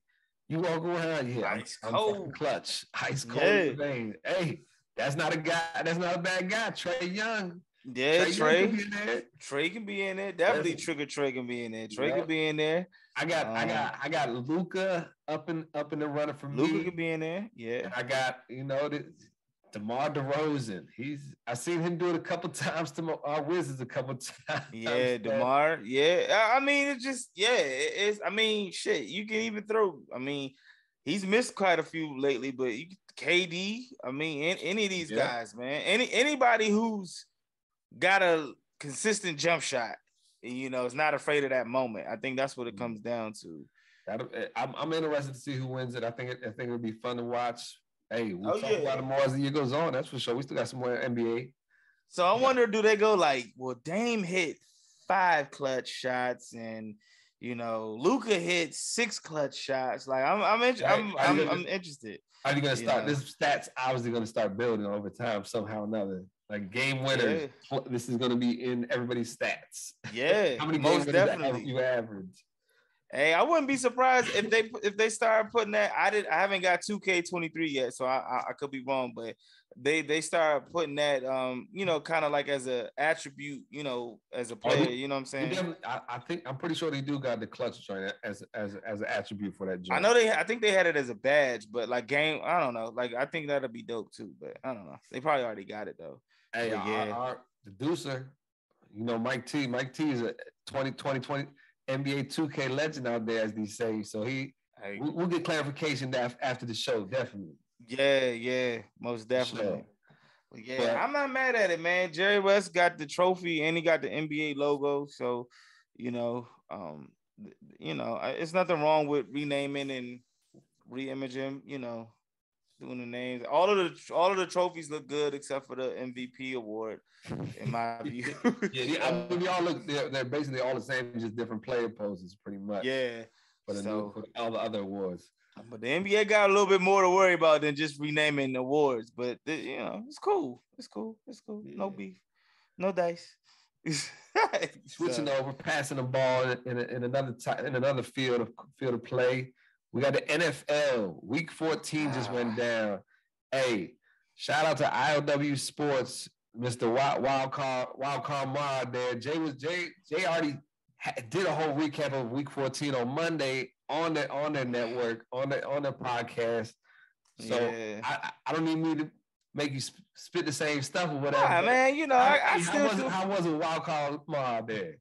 you walk around here, ice I'm, cold, clutch, ice cold. Yeah. Hey, that's not a guy. That's not a bad guy. Trae Young. Yeah, Trae. Trae, Trae can be in there. Definitely Trigger Trae can be in there. Trae can be in there. I got um, I got I got Luka up and up in the running for Luka me. Luka can be in there. Yeah. And I got, you know, the DeMar DeRozan. He's I seen him do it a couple times to our Wizards a couple times. Yeah, DeMar. Yeah. I mean, it's just, yeah, it's I mean, shit. You can even throw, I mean, he's missed quite a few lately, but you, KD, I mean, any, any of these yeah. guys, man. Any anybody who's got a consistent jump shot, you know, it's not afraid of that moment. I think that's what it comes down to. Eh, I'm, I'm interested to see who wins it. I think it, I think it'll be fun to watch. Hey, we'll oh, talk yeah. about it more as the year goes on. That's for sure. We still got some more NBA. So I wonder, do they go like, well, Dame hit five clutch shots and you know, Luka hit six clutch shots. Like I'm, I'm. I'm, I'm, I'm, interested. Are you gonna start? You know? This stats obviously gonna start building over time somehow or another. Like game winners. Yeah. This is going to be in everybody's stats. Yeah, how many most definitely you average? Hey, I wouldn't be surprised if they if they start putting that. I did. I haven't got two K twenty three yet, so I, I, I could be wrong, but they they start putting that um you know kind of like as a attribute you know as a player you know what I'm saying I, I, think I'm pretty sure they do got the clutch joint as as as an attribute for that joint. I know they I think they had it as a badge but like game I don't know like I think that'll be dope too but I don't know they probably already got it though hey yeah our, our, the deucer you know Mike T Mike T is a 20 20 20 NBA 2K legend out there as they say so he hey. we'll, we'll get clarification after the show definitely yeah, yeah, most definitely. Sure. yeah, but, I'm not mad at it, man. Jerry West got the trophy and he got the NBA logo, so you know, um, you know, it's nothing wrong with renaming and reimaging. You know, doing the names. All of the all of the trophies look good except for the MVP award, in my view. yeah, yeah, I mean, they all look they're, they're, basically all the same, just different player poses, pretty much. Yeah. For the so, new, for all the other awards. But the NBA got a little bit more to worry about than just renaming the awards. But the, you know, it's cool. It's cool. It's cool. Yeah. No beef. No dice. Switching so. over, passing the ball in, in another t- in another field of field of play. We got the NFL. Week 14 just went ah. down. Hey, shout out to IOW Sports, Mr. Wild, Wild Card Wild Card Mar there. Jay was Jay Jay already did a whole recap of Week 14 on Monday on the on their network on the on their podcast. So yeah. I, I don't even need to make you spit the same stuff or whatever. Nah, man, you know, I, I still how was, it, how was it wild card mob there?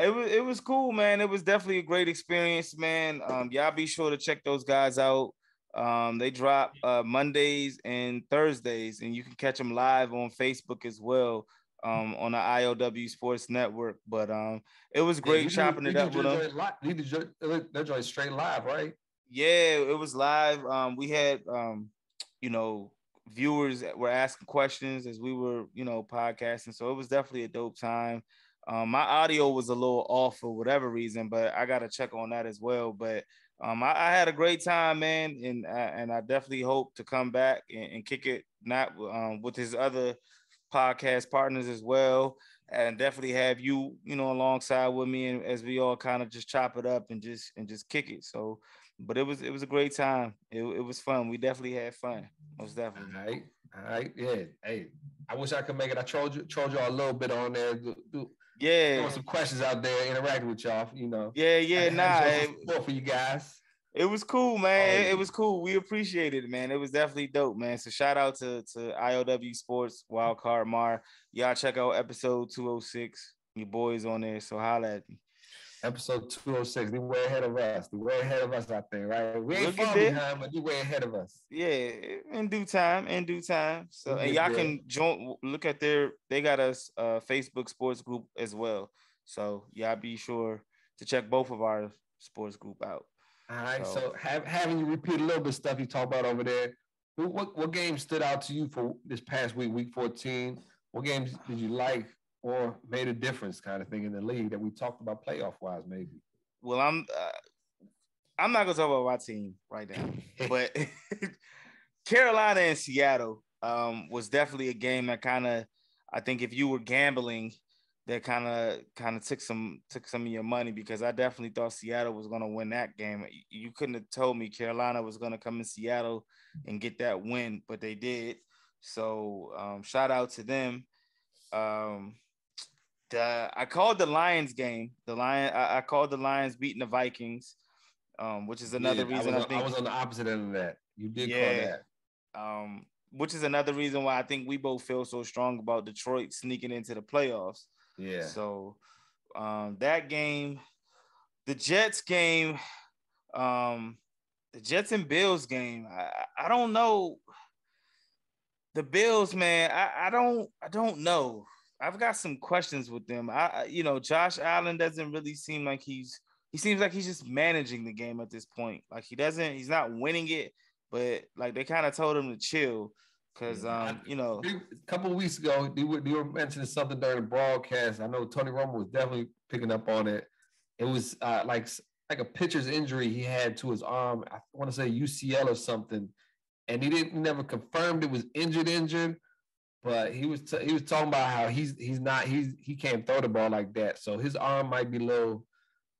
It was it was cool, man. It was definitely a great experience, man. Um, y'all be sure to check those guys out. Um, they drop uh, Mondays and Thursdays, and you can catch them live on Facebook as well um, on the IOW Sports Network. But um, it was great yeah, chopping it up with them. They're joined straight live, right? Yeah, it was live. Um, we had um, you know, viewers were asking questions as we were, you know, podcasting. So it was definitely a dope time. Um, my audio was a little off for whatever reason, but I got to check on that as well. But um, I, I, had a great time, man, and uh, and I definitely hope to come back and, and kick it not um, with his other podcast partners as well, and definitely have you, you know, alongside with me, and as we all kind of just chop it up and just and just kick it. So, but it was it was a great time. It, it was fun. We definitely had fun. Most definitely. All right, all right, yeah. Hey, I wish I could make it. I told you, told y'all a little bit on there. Do, do, yeah, some questions out there, interacting with y'all. You know. Yeah, yeah, nah. Support for you guys. It was cool, man. Oh, it, was cool. We appreciated it, man. It was definitely dope, man. So shout out to to IOW Sports Wildcard Mar. Y'all check out episode 206. Your boys on there. So holla at me. Episode 206. They way ahead of us. They way ahead of us out there, right? We ain't far behind, but they way ahead of us. Yeah, in due time, in due time. So and y'all can join look at their they got us uh Facebook sports group as well. So y'all be sure to check both of our sports group out. All right. So, so have, having you repeat a little bit of stuff you talked about over there. What what game stood out to you for this past week, week 14? What games did you like or made a difference, kind of thing, in the league that we talked about playoff wise, maybe? Well, I'm uh, I'm not gonna talk about my team right now, but Carolina and Seattle um, was definitely a game that kind of I think if you were gambling that kind of kind of took some took some of your money because I definitely thought Seattle was going to win that game. You couldn't have told me Carolina was going to come in Seattle and get that win, but they did. So um, shout out to them. Um, the, I called the Lions game. The Lion I, I called the Lions beating the Vikings, um, which is another yeah, reason I, I, think I was on the opposite end of that. You did yeah, call that. Um, which is another reason why I think we both feel so strong about Detroit sneaking into the playoffs yeah. So um, that game, the Jets game, um, the Jets and Bills game, I, I don't know. The Bills, man, I, I don't I don't know. I've got some questions with them. I you know, Josh Allen doesn't really seem like he's he seems like he's just managing the game at this point. Like he doesn't, he's not winning it, but like they kind of told him to chill. Because um, you know, a couple weeks ago, they were, they were mentioning something during the broadcast. I know Tony Romo was definitely picking up on it. It was uh, like like a pitcher's injury he had to his arm. I want to say UCL or something, and he didn't never confirmed it was injured, injured, but he was t- he was talking about how he's he's not he's he can't throw the ball like that. So his arm might be a little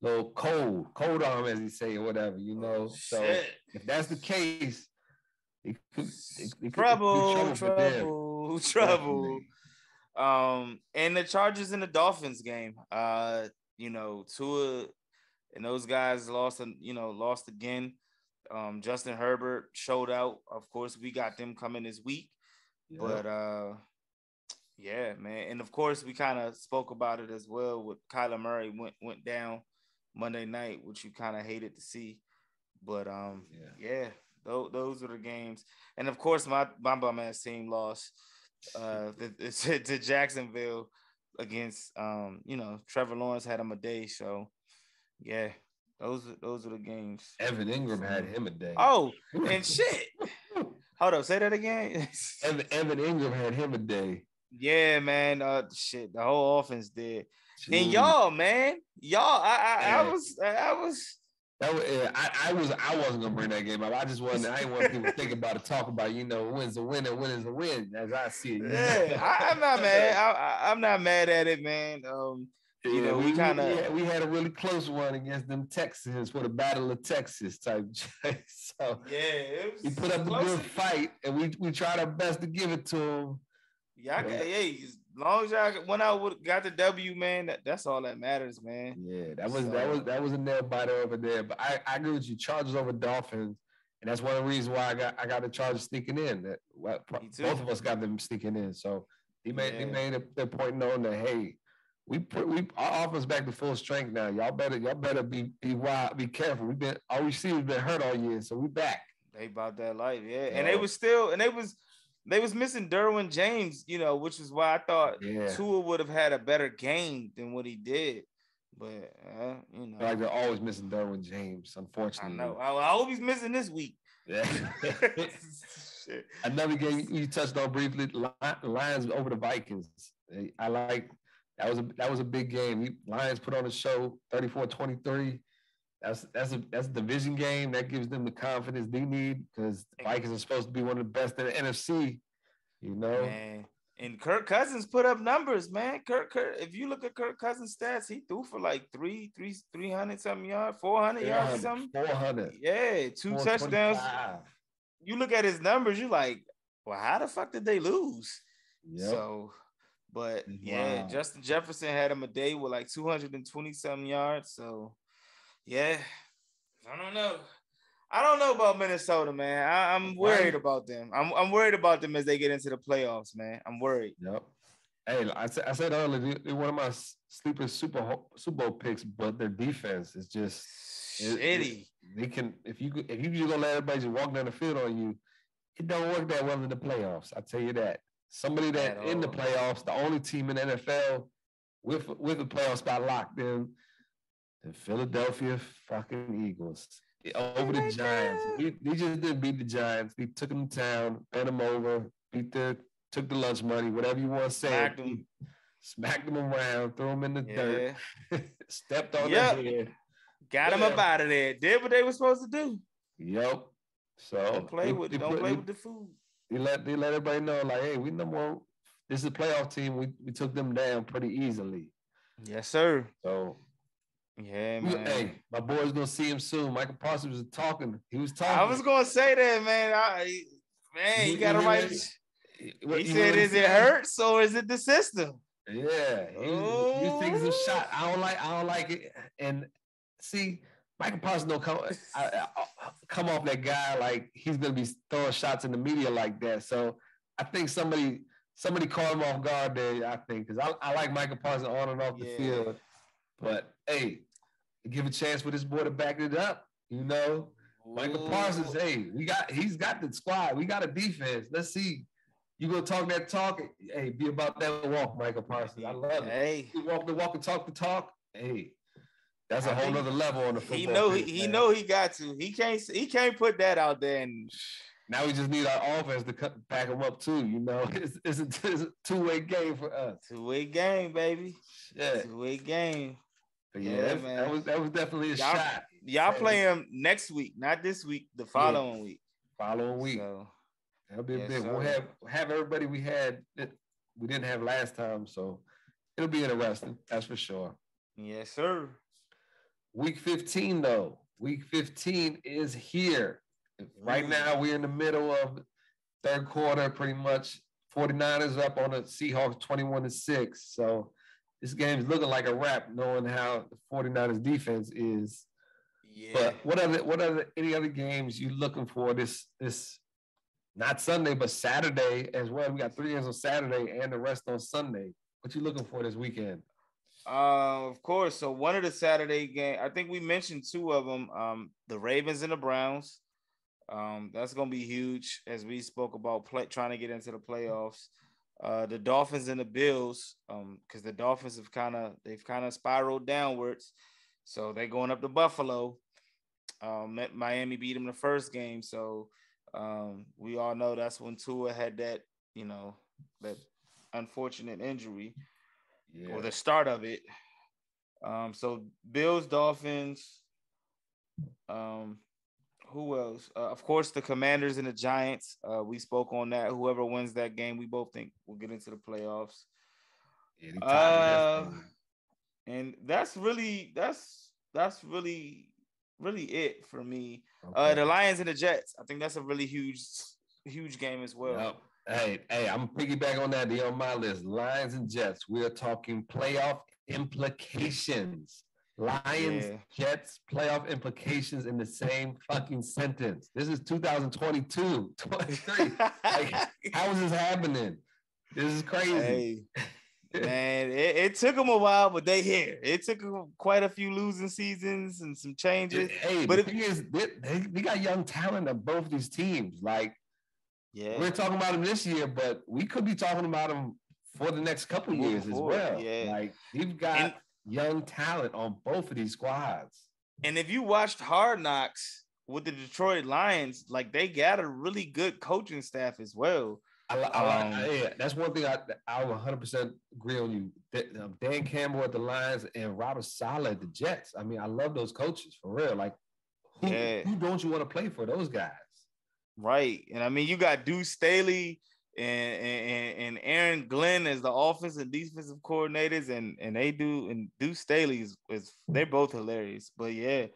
little cold, cold arm as he say or whatever, you know. Oh, so if that's the case, it could, it, it could be trouble, trouble, trouble. Um, and the Chargers and the Dolphins game. Uh, you know, Tua and those guys lost, and you know, lost again. Um, Justin Herbert showed out. Of course, we got them coming this week, Yeah. but uh, yeah, man. And of course, we kind of spoke about it as well. With Kyler Murray went went down Monday night, which you kind of hated to see, but um, Yeah. yeah, those, those were the games. And of course, my my bum ass team lost uh to, to, Jacksonville against um, you know, Trevor Lawrence had him a day. So yeah, those are those are the games. Evan Engram had him a day. Oh, and shit. Hold up, say that again. Evan, Evan Engram had him a day. yeah, man. Uh shit, the whole offense did. And y'all, man, y'all, I I, I was I was That was, I, I was I wasn't gonna bring that game up. I just wanted I didn't want people to think about it, talk about you know wins the win and win is a win as I see it. yeah, I, I'm not mad. I, I, I'm not mad at it, man. Um, you know, we kinda- we, had, we had a really close one against them Texans for the Battle of Texas type. so yeah, we put up a good fight and we we tried our best to give it to them. Yeah, I Yeah. hey, as long as y'all went out with got the W, man, that, that's all that matters, man. Yeah, that was that was that was a nail biter over there. But I, I agree with you. Chargers over Dolphins, and that's one of the reasons why I got I got the Chargers sneaking in. That well, pro- Me too. both of us got them sneaking in. So he made Yeah. he made a, their point known that hey, we put we our offense back to full strength now. Y'all better y'all better be be wild, be careful. We've been all we see has been hurt all year, so we back. They about that life, yeah. And they was still, and they was, they was missing Derwin James, you know, which is why I thought Yeah. Tua would have had a better game than what he did. But uh, you know, Like they're always missing Derwin James, unfortunately. I know. I, I hope he's missing this week. Yeah. Another game you touched on briefly, Li- Lions over the Vikings. I like that was a that was a big game. We- Lions put on a show 34-23. That's that's a that's a division game. That gives them the confidence they need because the Vikings are supposed to be one of the best in the NFC. You know, Man. And Kirk Cousins put up numbers, man. Kirk, Kirk, if you look at Kirk Cousins' stats, he threw for like three, three, three hundred something yards, four hundred yards or something. 400. Yeah, two touchdowns. You look at his numbers, you're like, well, how the fuck did they lose? Yep. So, but It's yeah. Justin Jefferson had him a day with like 220 something yards. So, yeah, I don't know. I don't know about Minnesota, man. I, I'm worried about them. I'm, I'm worried about them as they get into the playoffs, man. I'm worried. Yep. Hey, I said I said earlier they- they're one of my sleeper Super Super Bowl picks, but their defense is just It- it- Shitty. they can if you if you just gonna let everybody just walk down the field on you, it don't work that well in the playoffs. I tell you that. Somebody that At in the playoffs, the only team in the NFL with with the playoff spot locked in, the Philadelphia fucking Eagles over the Giants. Uh, we, they just didn't beat the Giants. They took them to town, bent them over, beat the took the lunch money, whatever you want to say. Smacked 'em. Smacked them around, threw them in the Yeah. dirt, stepped on Yep. their head. Got Yeah. up out of there. Did what they were supposed to do. Yep. So Don't play with they don't play they- with the food. They let they let everybody know, like, hey, we no more. This is a playoff team. We we took them down pretty easily. Yes, sir. So Yeah, man. hey, my boy's gonna see him soon. Micah Parsons was talking. He was talking. I was gonna say that, man. I, man, You- you got to you write. really- He said, "Is it hurts or is it the system?" Yeah, he, was- he was taking some shot. I don't like. I don't like it. And see, Micah Parsons don't come I, I, come off that guy like he's gonna be throwing shots in the media like that. So I think somebody somebody caught him off guard there. I think because I, I like Micah Parsons on and off the Yeah. field, but hey, give a chance for this boy to back it up. You know, Micah Parsons. Hey, we got he's got the squad. We got a defense. Let's see. You gonna talk that talk? Hey, be about that walk, Micah Parsons. I love it. Hey, You walk the walk and talk the talk. Hey, that's a whole other level on the football. he know he, he know he got to. He can't he can't put that out there. And Now we just need our offense to cut, back him up too. You know, it's, it's a, it's a two way game for us. two way game, baby. Yeah, Two way game. but yeah, Yeah, that, man. that was that was definitely a Y'all- shot. Y'all play him next week, not this week. The following week. Following week, So That'll be a yes, big. Sir. We'll have have everybody we had that we didn't have last time, so it'll be interesting. That's for sure. Yes, sir. Week 15, though. Week 15 is here. Right mm. now, we're in the middle of third quarter, pretty much. 49ers up on the Seahawks 21 to 6. So this game is looking like a wrap, knowing how the 49ers defense is. Yeah. But what other what other any other games you looking for this this not Sunday, but Saturday as well? We got three games on Saturday and the rest on Sunday. What you looking for this weekend? Uh, of course. So one of the Saturday game, I think we mentioned two of them. Um, the Ravens and the Browns. Um, that's gonna be huge as we spoke about play, trying to get into the playoffs. Uh, the Dolphins and the Bills, um, because the Dolphins have kind of they've kind of spiraled downwards, so they're going up to Buffalo. Um, Miami beat them the first game, so um, we all know that's when Tua had that, you know, that unfortunate injury yeah. or the start of it. Um, so Bills, Dolphins, um, who else? Uh, of course, the Commanders and the Giants. Uh, we spoke on that. Whoever wins that game, we both think will get into the playoffs. Uh, and that's really that's that's really really it for me. Uh, okay. Uh, the Lions and the Jets. I think that's a really huge huge game as well. Yep. Hey, hey, I'm piggyback on that. They on my list. Lions and Jets. We are talking playoff implications. Lions, yeah. Jets, playoff implications in the same fucking sentence. This is 2022, 23. like, how is this happening? This is crazy. Hey, man, it, it, took them a while, but they here. It took them quite a few losing seasons and some changes. Hey, but the thing is, they, they, they got young talent on both these teams. Like, yeah, we're talking about them this year, but we could be talking about them for the next couple years as well. Yeah, like we've got. And, young talent on both of these squads. And if you watched Hard Knocks with the Detroit Lions, like they got a really good coaching staff as well. I, I, um, I, yeah, that's one thing I I 100 percent agree on you. Um, Dan Campbell at the Lions and Robert Saleh at the Jets. I mean, I love those coaches for real. Like, who, yeah. who don't you want to play for those guys? Right, and I mean, you got Deuce Staley and, and, and Aaron Glenn as the offensive and defensive coordinators, and and they do and Deuce Staley is, is they're both hilarious. But yeah,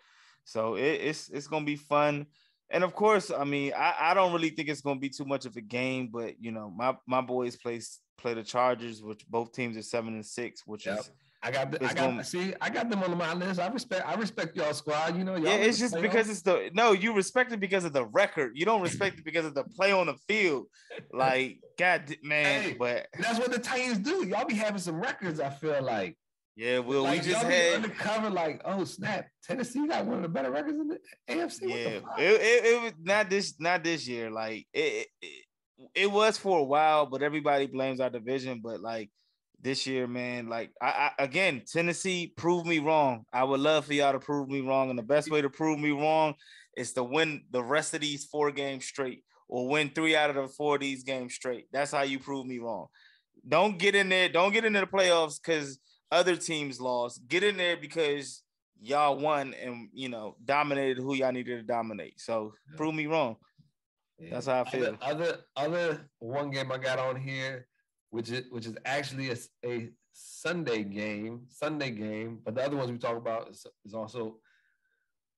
so it, it's it's gonna be fun. And of course, I mean, I, I don't really think it's gonna be too much of a game, but you know, my my boys play play the Chargers, which both teams are seven and six, which yep. is I got, the, I got, going, see, I got them on my list. I respect, I respect y'all squad. You know, yeah, it's just because it's the no. You respect it because of the record. You don't respect it because of the play on the field. Like, God, man, hey, but that's what the Titans do. Y'all be having some records. I feel like. Yeah, well, like, we just had undercover. Like, oh snap, Tennessee got one of the better records in the AFC. Yeah, it, it, it was not this, not this year. Like, it, it, it was for a while, but everybody blames our division. But like this year, man. Like I, I, again, Tennessee proved me wrong. I would love for y'all to prove me wrong, and the best way to prove me wrong is to win the rest of these four games straight, or win three out of the four of these games straight. That's how you prove me wrong. Don't get in there. Don't get into the playoffs because other teams lost. Get in there because y'all won and you know dominated who y'all needed to dominate. So prove me wrong. That's how I feel. Other, other other one game I got on here which is which is actually a, a Sunday game, Sunday game. But the other ones we talk about is, is also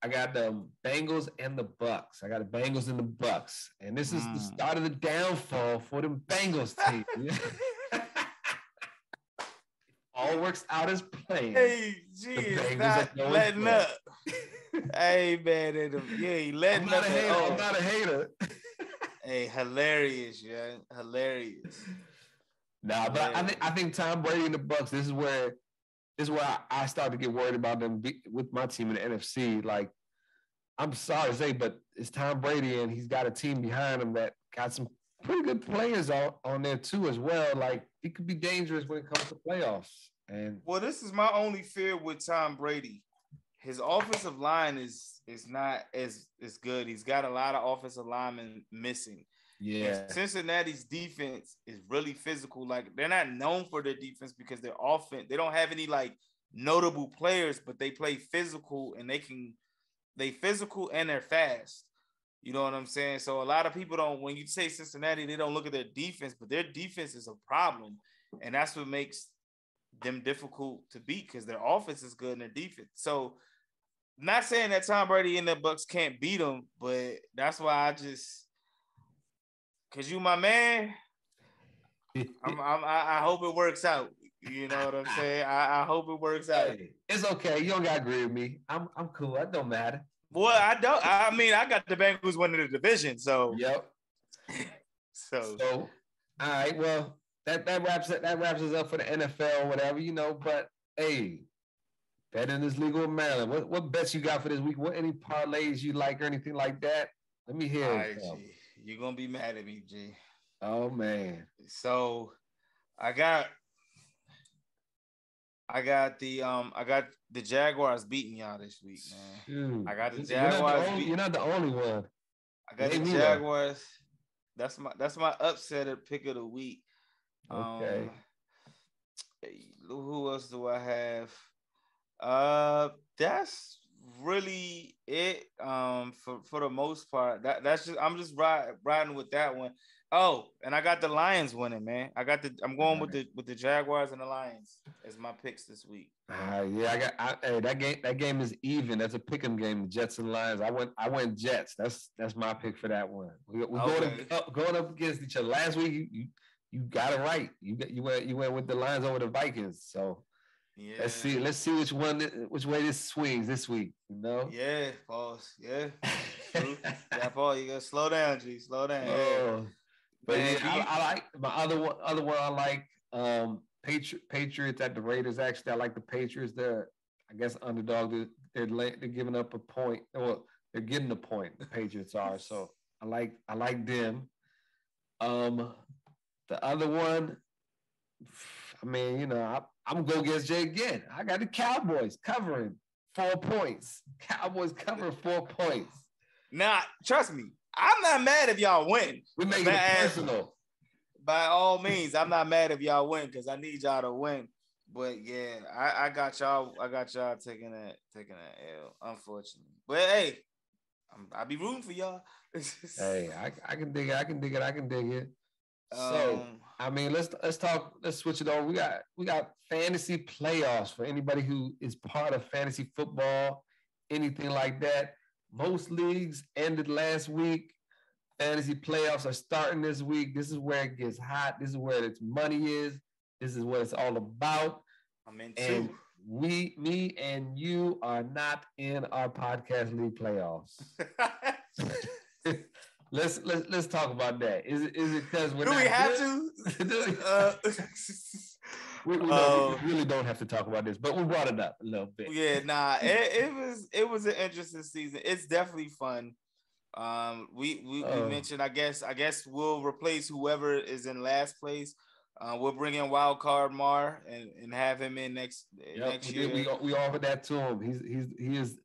I got the Bengals and the Bucks. I got the Bengals and the Bucks, and this is mm. the start of the downfall for the Bengals team. All works out as planned. Hey, geez, not letting up. hey man, yeah, he letting I'm not up. A hater. I'm not a hater. hey, hilarious, yeah, hilarious. Nah, but I think I think Tom Brady and the Bucks. This is where this is where I, I start to get worried about them be, with my team in the NFC. Like, I'm sorry to say, but it's Tom Brady, and he's got a team behind him that got some pretty good players on, on there too as well. Like, he could be dangerous when it comes to playoffs. And well, this is my only fear with Tom Brady. His offensive line is is not as as good. He's got a lot of offensive linemen missing. Yeah. And Cincinnati's defense is really physical. Like they're not known for their defense because their offense, they don't have any like notable players, but they play physical and they can they physical and they're fast. You know what I'm saying? So a lot of people don't when you say Cincinnati, they don't look at their defense, but their defense is a problem. And that's what makes them difficult to beat because their offense is good and their defense. So not saying that Tom Brady and the Bucks can't beat them, but that's why I just cause you my man. I'm, I'm, i hope it works out. You know what I'm saying? I, I hope it works out. Hey, it's okay. You don't gotta agree with me. I'm I'm cool. It don't matter. Well, I don't. I mean, I got the Bengals winning the division. So yep. so so all right. Well, that that wraps it. That wraps us up for the NFL whatever you know. But hey, bet in this legal Maryland. What what bets you got for this week? What any parlays you like or anything like that? Let me hear. Right, You're gonna be mad at me, G. Oh man. So I got I got the um I got the Jaguars beating y'all this week, man. I got the Jaguars. You're not the only, you're not the only one. I got the Jaguars. That's my that's my upset pick of the week. Okay. Um, who else do I have? Uh, that's really it. Um, for for the most part, that that's just I'm just riding riding with that one. Oh, and I got the Lions winning, man. I got the I'm going with the with the Jaguars and the Lions as my picks this week. Uh, yeah, I got I, hey, that game. That game is even. That's a pick'em game. The Jets and Lions. I went. I went Jets. That's that's my pick for that one. We, we're okay. going up, going up against each other. Last week, you, you you got it right. You got you went you went with the Lions over the Vikings. So yeah. let's see let's see which one which way this swings this week. You know. Yeah, pause. Yeah. yeah, Paul, you gotta slow down, G. Slow down. Oh. Yeah. But Man, yeah, I, I, like my other one. Other one I like um Patri- Patriots at the Raiders. Actually, I like the Patriots. They're I guess underdog. They're they're, they're giving up a point. Well, they're getting a point. The Patriots are. So I like I like them. Um, the other one, I mean, you know, I, I'm gonna go against Jae again. I got the Cowboys covering four points. Cowboys covering four points. Nah, trust me, I'm not mad if y'all win. We make it personal. By all means, I'm not mad if y'all win because I need y'all to win. But yeah, I, I got y'all. I got y'all taking that taking that L. Unfortunately, but hey, i will be rooting for y'all. hey, I, I can dig it. I can dig it. I can dig it. So um, I mean, let's let's talk. Let's switch it over. We got we got fantasy playoffs for anybody who is part of fantasy football, anything like that. Most leagues ended last week. Fantasy playoffs are starting this week. This is where it gets hot. This is where its money is. This is what it's all about. I'm in and too. We, me, and you are not in our podcast league playoffs. let's let's let's talk about that. Is it is it because we're do we have good? to? uh, we, we, um, we, really don't have to talk about this, but we brought it up a little bit. Yeah, nah, it, it was it was an interesting season. It's definitely fun. Um, we we, we mentioned, I guess, I guess we'll replace whoever is in last place. Uh, we'll bring in Wild Card Mar and, and have him in next yep, next year. we, we offered that to him. He's he's he is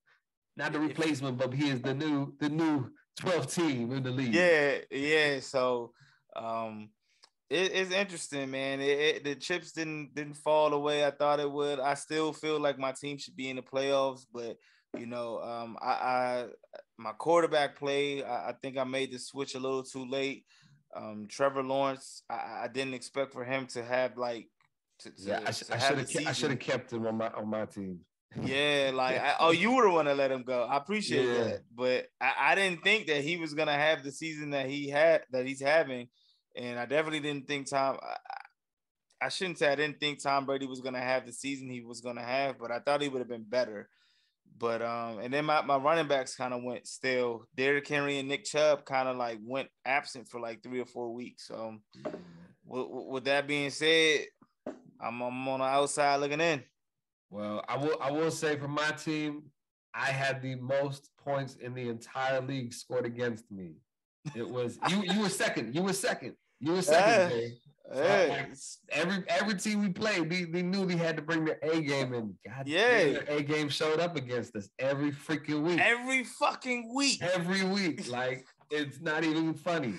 not the replacement, but he is the new the new 12 team in the league. Yeah, yeah. So um it, it's interesting, man. It, it, the chips didn't didn't fall away. I thought it would. I still feel like my team should be in the playoffs, but you know, um, I, I my quarterback play. I, I, think I made the switch a little too late. Um, Trevor Lawrence, I, I didn't expect for him to have like. To, to, yeah, I, sh- I should have. I should have kept him on my on my team. Yeah, like I, oh, you would want to let him go. I appreciate yeah. that, but I, I didn't think that he was gonna have the season that he had that he's having, and I definitely didn't think Tom. I, I shouldn't say I didn't think Tom Brady was gonna have the season he was gonna have, but I thought he would have been better. But um, and then my, my running backs kind of went still. Derrick Henry and Nick Chubb kind of like went absent for like three or four weeks. So, with, with that being said, I'm, I'm on the outside looking in. Well, I will I will say for my team, I had the most points in the entire league scored against me. It was you you were second. You were second. You were second. Hey, so hey. Every every team we played, they, they knew they had to bring their A game in. God yeah, A game showed up against us every freaking week. Every fucking week. Every week. Like it's not even funny.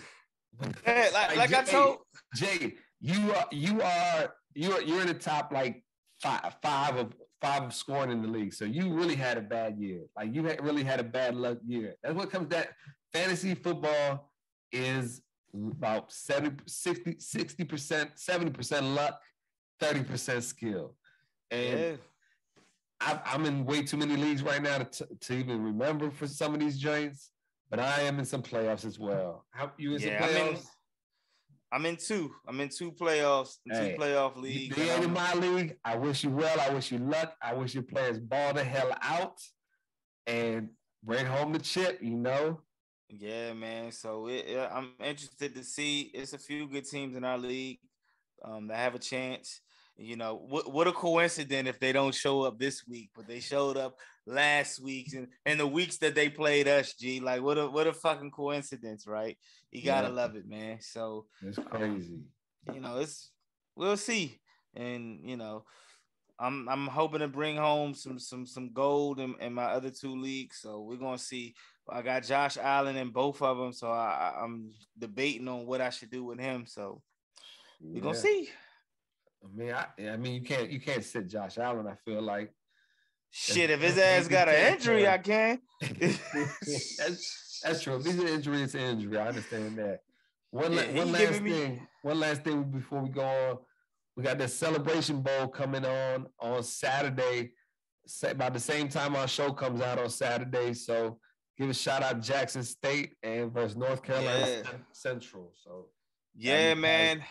Hey, like, like, like Jae, I told Jae, you are you are you are you're in the top like five five of five of scoring in the league. So you really had a bad year. Like you had really had a bad luck year. That's what comes that fantasy football is about 70, 60, 60%, 70% luck, 30% skill. And yeah. I, am in way too many leagues right now to, t- to even remember for some of these joints, but I am in some playoffs as well. How you in yeah, some playoffs? I'm in two. I'm in two playoffs, hey, two playoff leagues. You in my league. I wish you well. I wish you luck. I wish your players ball the hell out and bring home the chip. You know. Yeah, man. So it, it, I'm interested to see. It's a few good teams in our league um, that have a chance. You know, what what a coincidence if they don't show up this week, but they showed up last week and, and the weeks that they played us, G. Like what a what a fucking coincidence, right? You gotta yeah. love it, man. So it's crazy. Um, you know, it's we'll see. And you know, I'm I'm hoping to bring home some some some gold in, in my other two leagues. So we're gonna see. I got Josh Allen in both of them, so I, I'm debating on what I should do with him. So we're yeah. gonna see. I mean, I, I mean, you can't you can't sit Josh Allen. I feel like shit. If his ass got an injury, I can. that's, that's true. If he's an injury, it's an injury. I understand that. One, yeah, one last thing. Me... One last thing before we go on. We got the celebration bowl coming on on Saturday. About the same time our show comes out on Saturday. So give a shout out Jackson State and versus North Carolina yeah. Central. So yeah, man.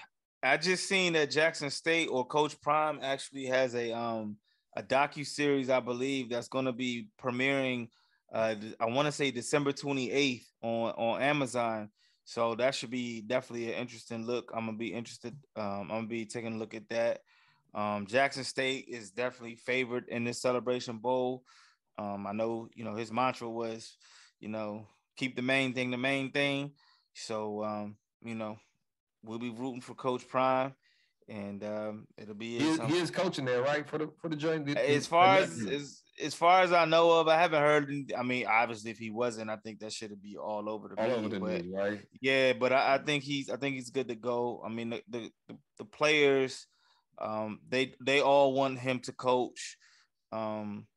I just seen that Jackson State or Coach Prime actually has a um a docu series, I believe, that's going to be premiering. Uh, I want to say December twenty eighth on on Amazon. So that should be definitely an interesting look. I'm gonna be interested. Um, I'm gonna be taking a look at that. Um, Jackson State is definitely favored in this Celebration Bowl. Um, I know you know his mantra was, you know, keep the main thing the main thing. So um, you know, we'll be rooting for Coach Prime, and um, it'll be. He is, he is, coaching there, right? For the for the joint. As far as as as far as I know of, I haven't heard. I mean, obviously, if he wasn't, I think that should be all over the all over the but, right? Yeah, but I, I, think he's I think he's good to go. I mean, the the, the, the players, um, they they all want him to coach. Um,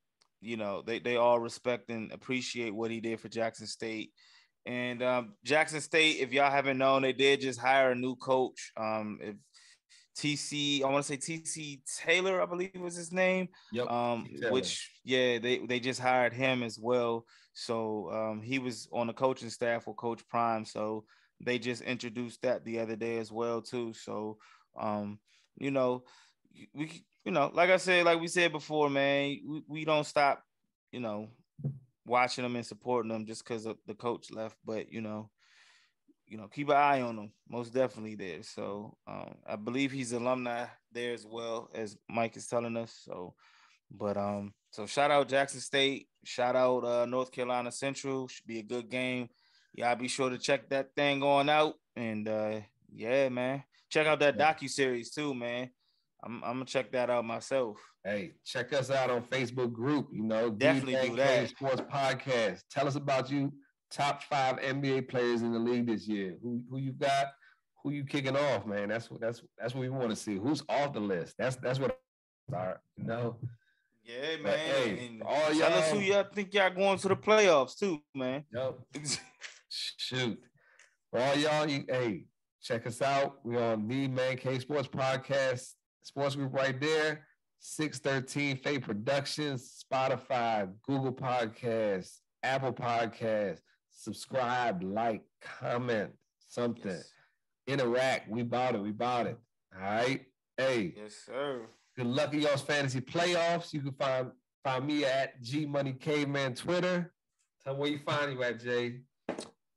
you know, they they all respect and appreciate what he did for Jackson State. And um, Jackson State, if y'all haven't known, they did just hire a new coach. Um, if TC, I want to say TC Taylor, I believe was his name. Yep. Um, which yeah, they they just hired him as well. So um, he was on the coaching staff with Coach Prime. So they just introduced that the other day as well too. So um, you know, we you know, like I said, like we said before, man, we, we don't stop, you know, watching them and supporting them just because of the coach left. But you know, you know, keep an eye on them. Most definitely there. So um, I believe he's alumni there as well as Mike is telling us. So, but um, so shout out Jackson State, shout out uh, North Carolina Central. Should be a good game. Y'all be sure to check that thing on out. And uh, yeah, man, check out that docu series too, man. I'm, I'm gonna check that out myself. Hey, check us out on Facebook group. You know, definitely do that. Sports Podcast. Tell us about you. Top five NBA players in the league this year. Who who you got? Who you kicking off, man? That's what that's that's what we want to see. Who's off the list? That's that's what are. You know. Yeah, man. But, hey, all y'all, tell us who y'all think y'all going to the playoffs too, man. Yep. Shoot. For all y'all, you, hey, check us out. We on the Man Cave Sports Podcast sports group right there. 613 Faye Productions, Spotify, Google Podcasts, Apple Podcasts. Subscribe, like, comment, something. Yes. Interact. We bought it. We bought it. All right. Hey. Yes, sir. Good luck in y'all's fantasy playoffs. You can find find me at G Money Caveman Twitter. Tell me where you find you at, Jae.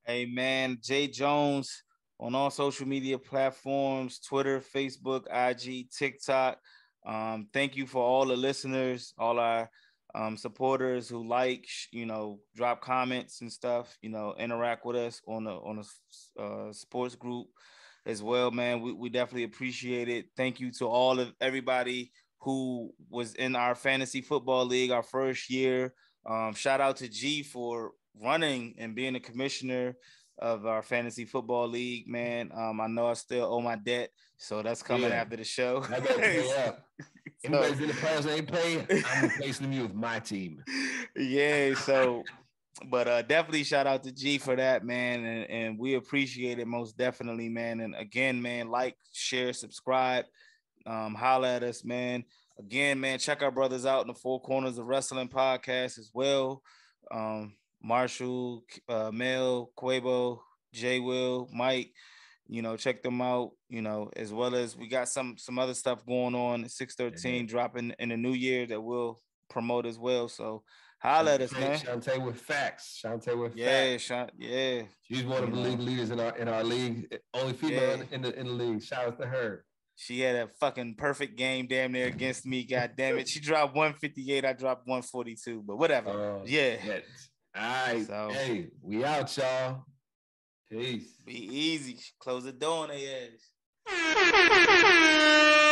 Hey man, Jae Jones on all social media platforms Twitter, Facebook, IG, TikTok. Um, thank you for all the listeners, all our um, supporters who like, you know, drop comments and stuff, you know, interact with us on the on a uh, sports group as well, man. We, we definitely appreciate it. Thank you to all of everybody who was in our fantasy football league our first year. Um, shout out to G for running and being a commissioner of our fantasy football league, man. Um, I know I still owe my debt, so that's coming yeah. after the show. I gotta pay up. Anybody's in the players ain't playing, I'm replacing you with my team. Yeah, so but uh, definitely shout out to G for that, man, and, and we appreciate it most definitely, man. And again, man, like, share, subscribe, um, holla at us, man. Again, man, check our brothers out in the Four Corners of Wrestling podcast as well. Um, Marshall, uh, Mel, Quavo, J. Will, Mike. You know, check them out. You know, as well as we got some some other stuff going on. Six thirteen dropping in the new year that we'll promote as well. So holla at us, man. Shantae with facts. Shantae with yeah, facts. Sha- yeah. She's one of the league leaders in our in our league. Only female yeah. in, the in the league. Shout out to her. She had a fucking perfect game damn near against me. God damn it. She dropped 158. I dropped 142. But whatever. Uh, yeah. yeah. All right. So, hey, we out, y'all. Peace. Be easy. Close the door on their ass.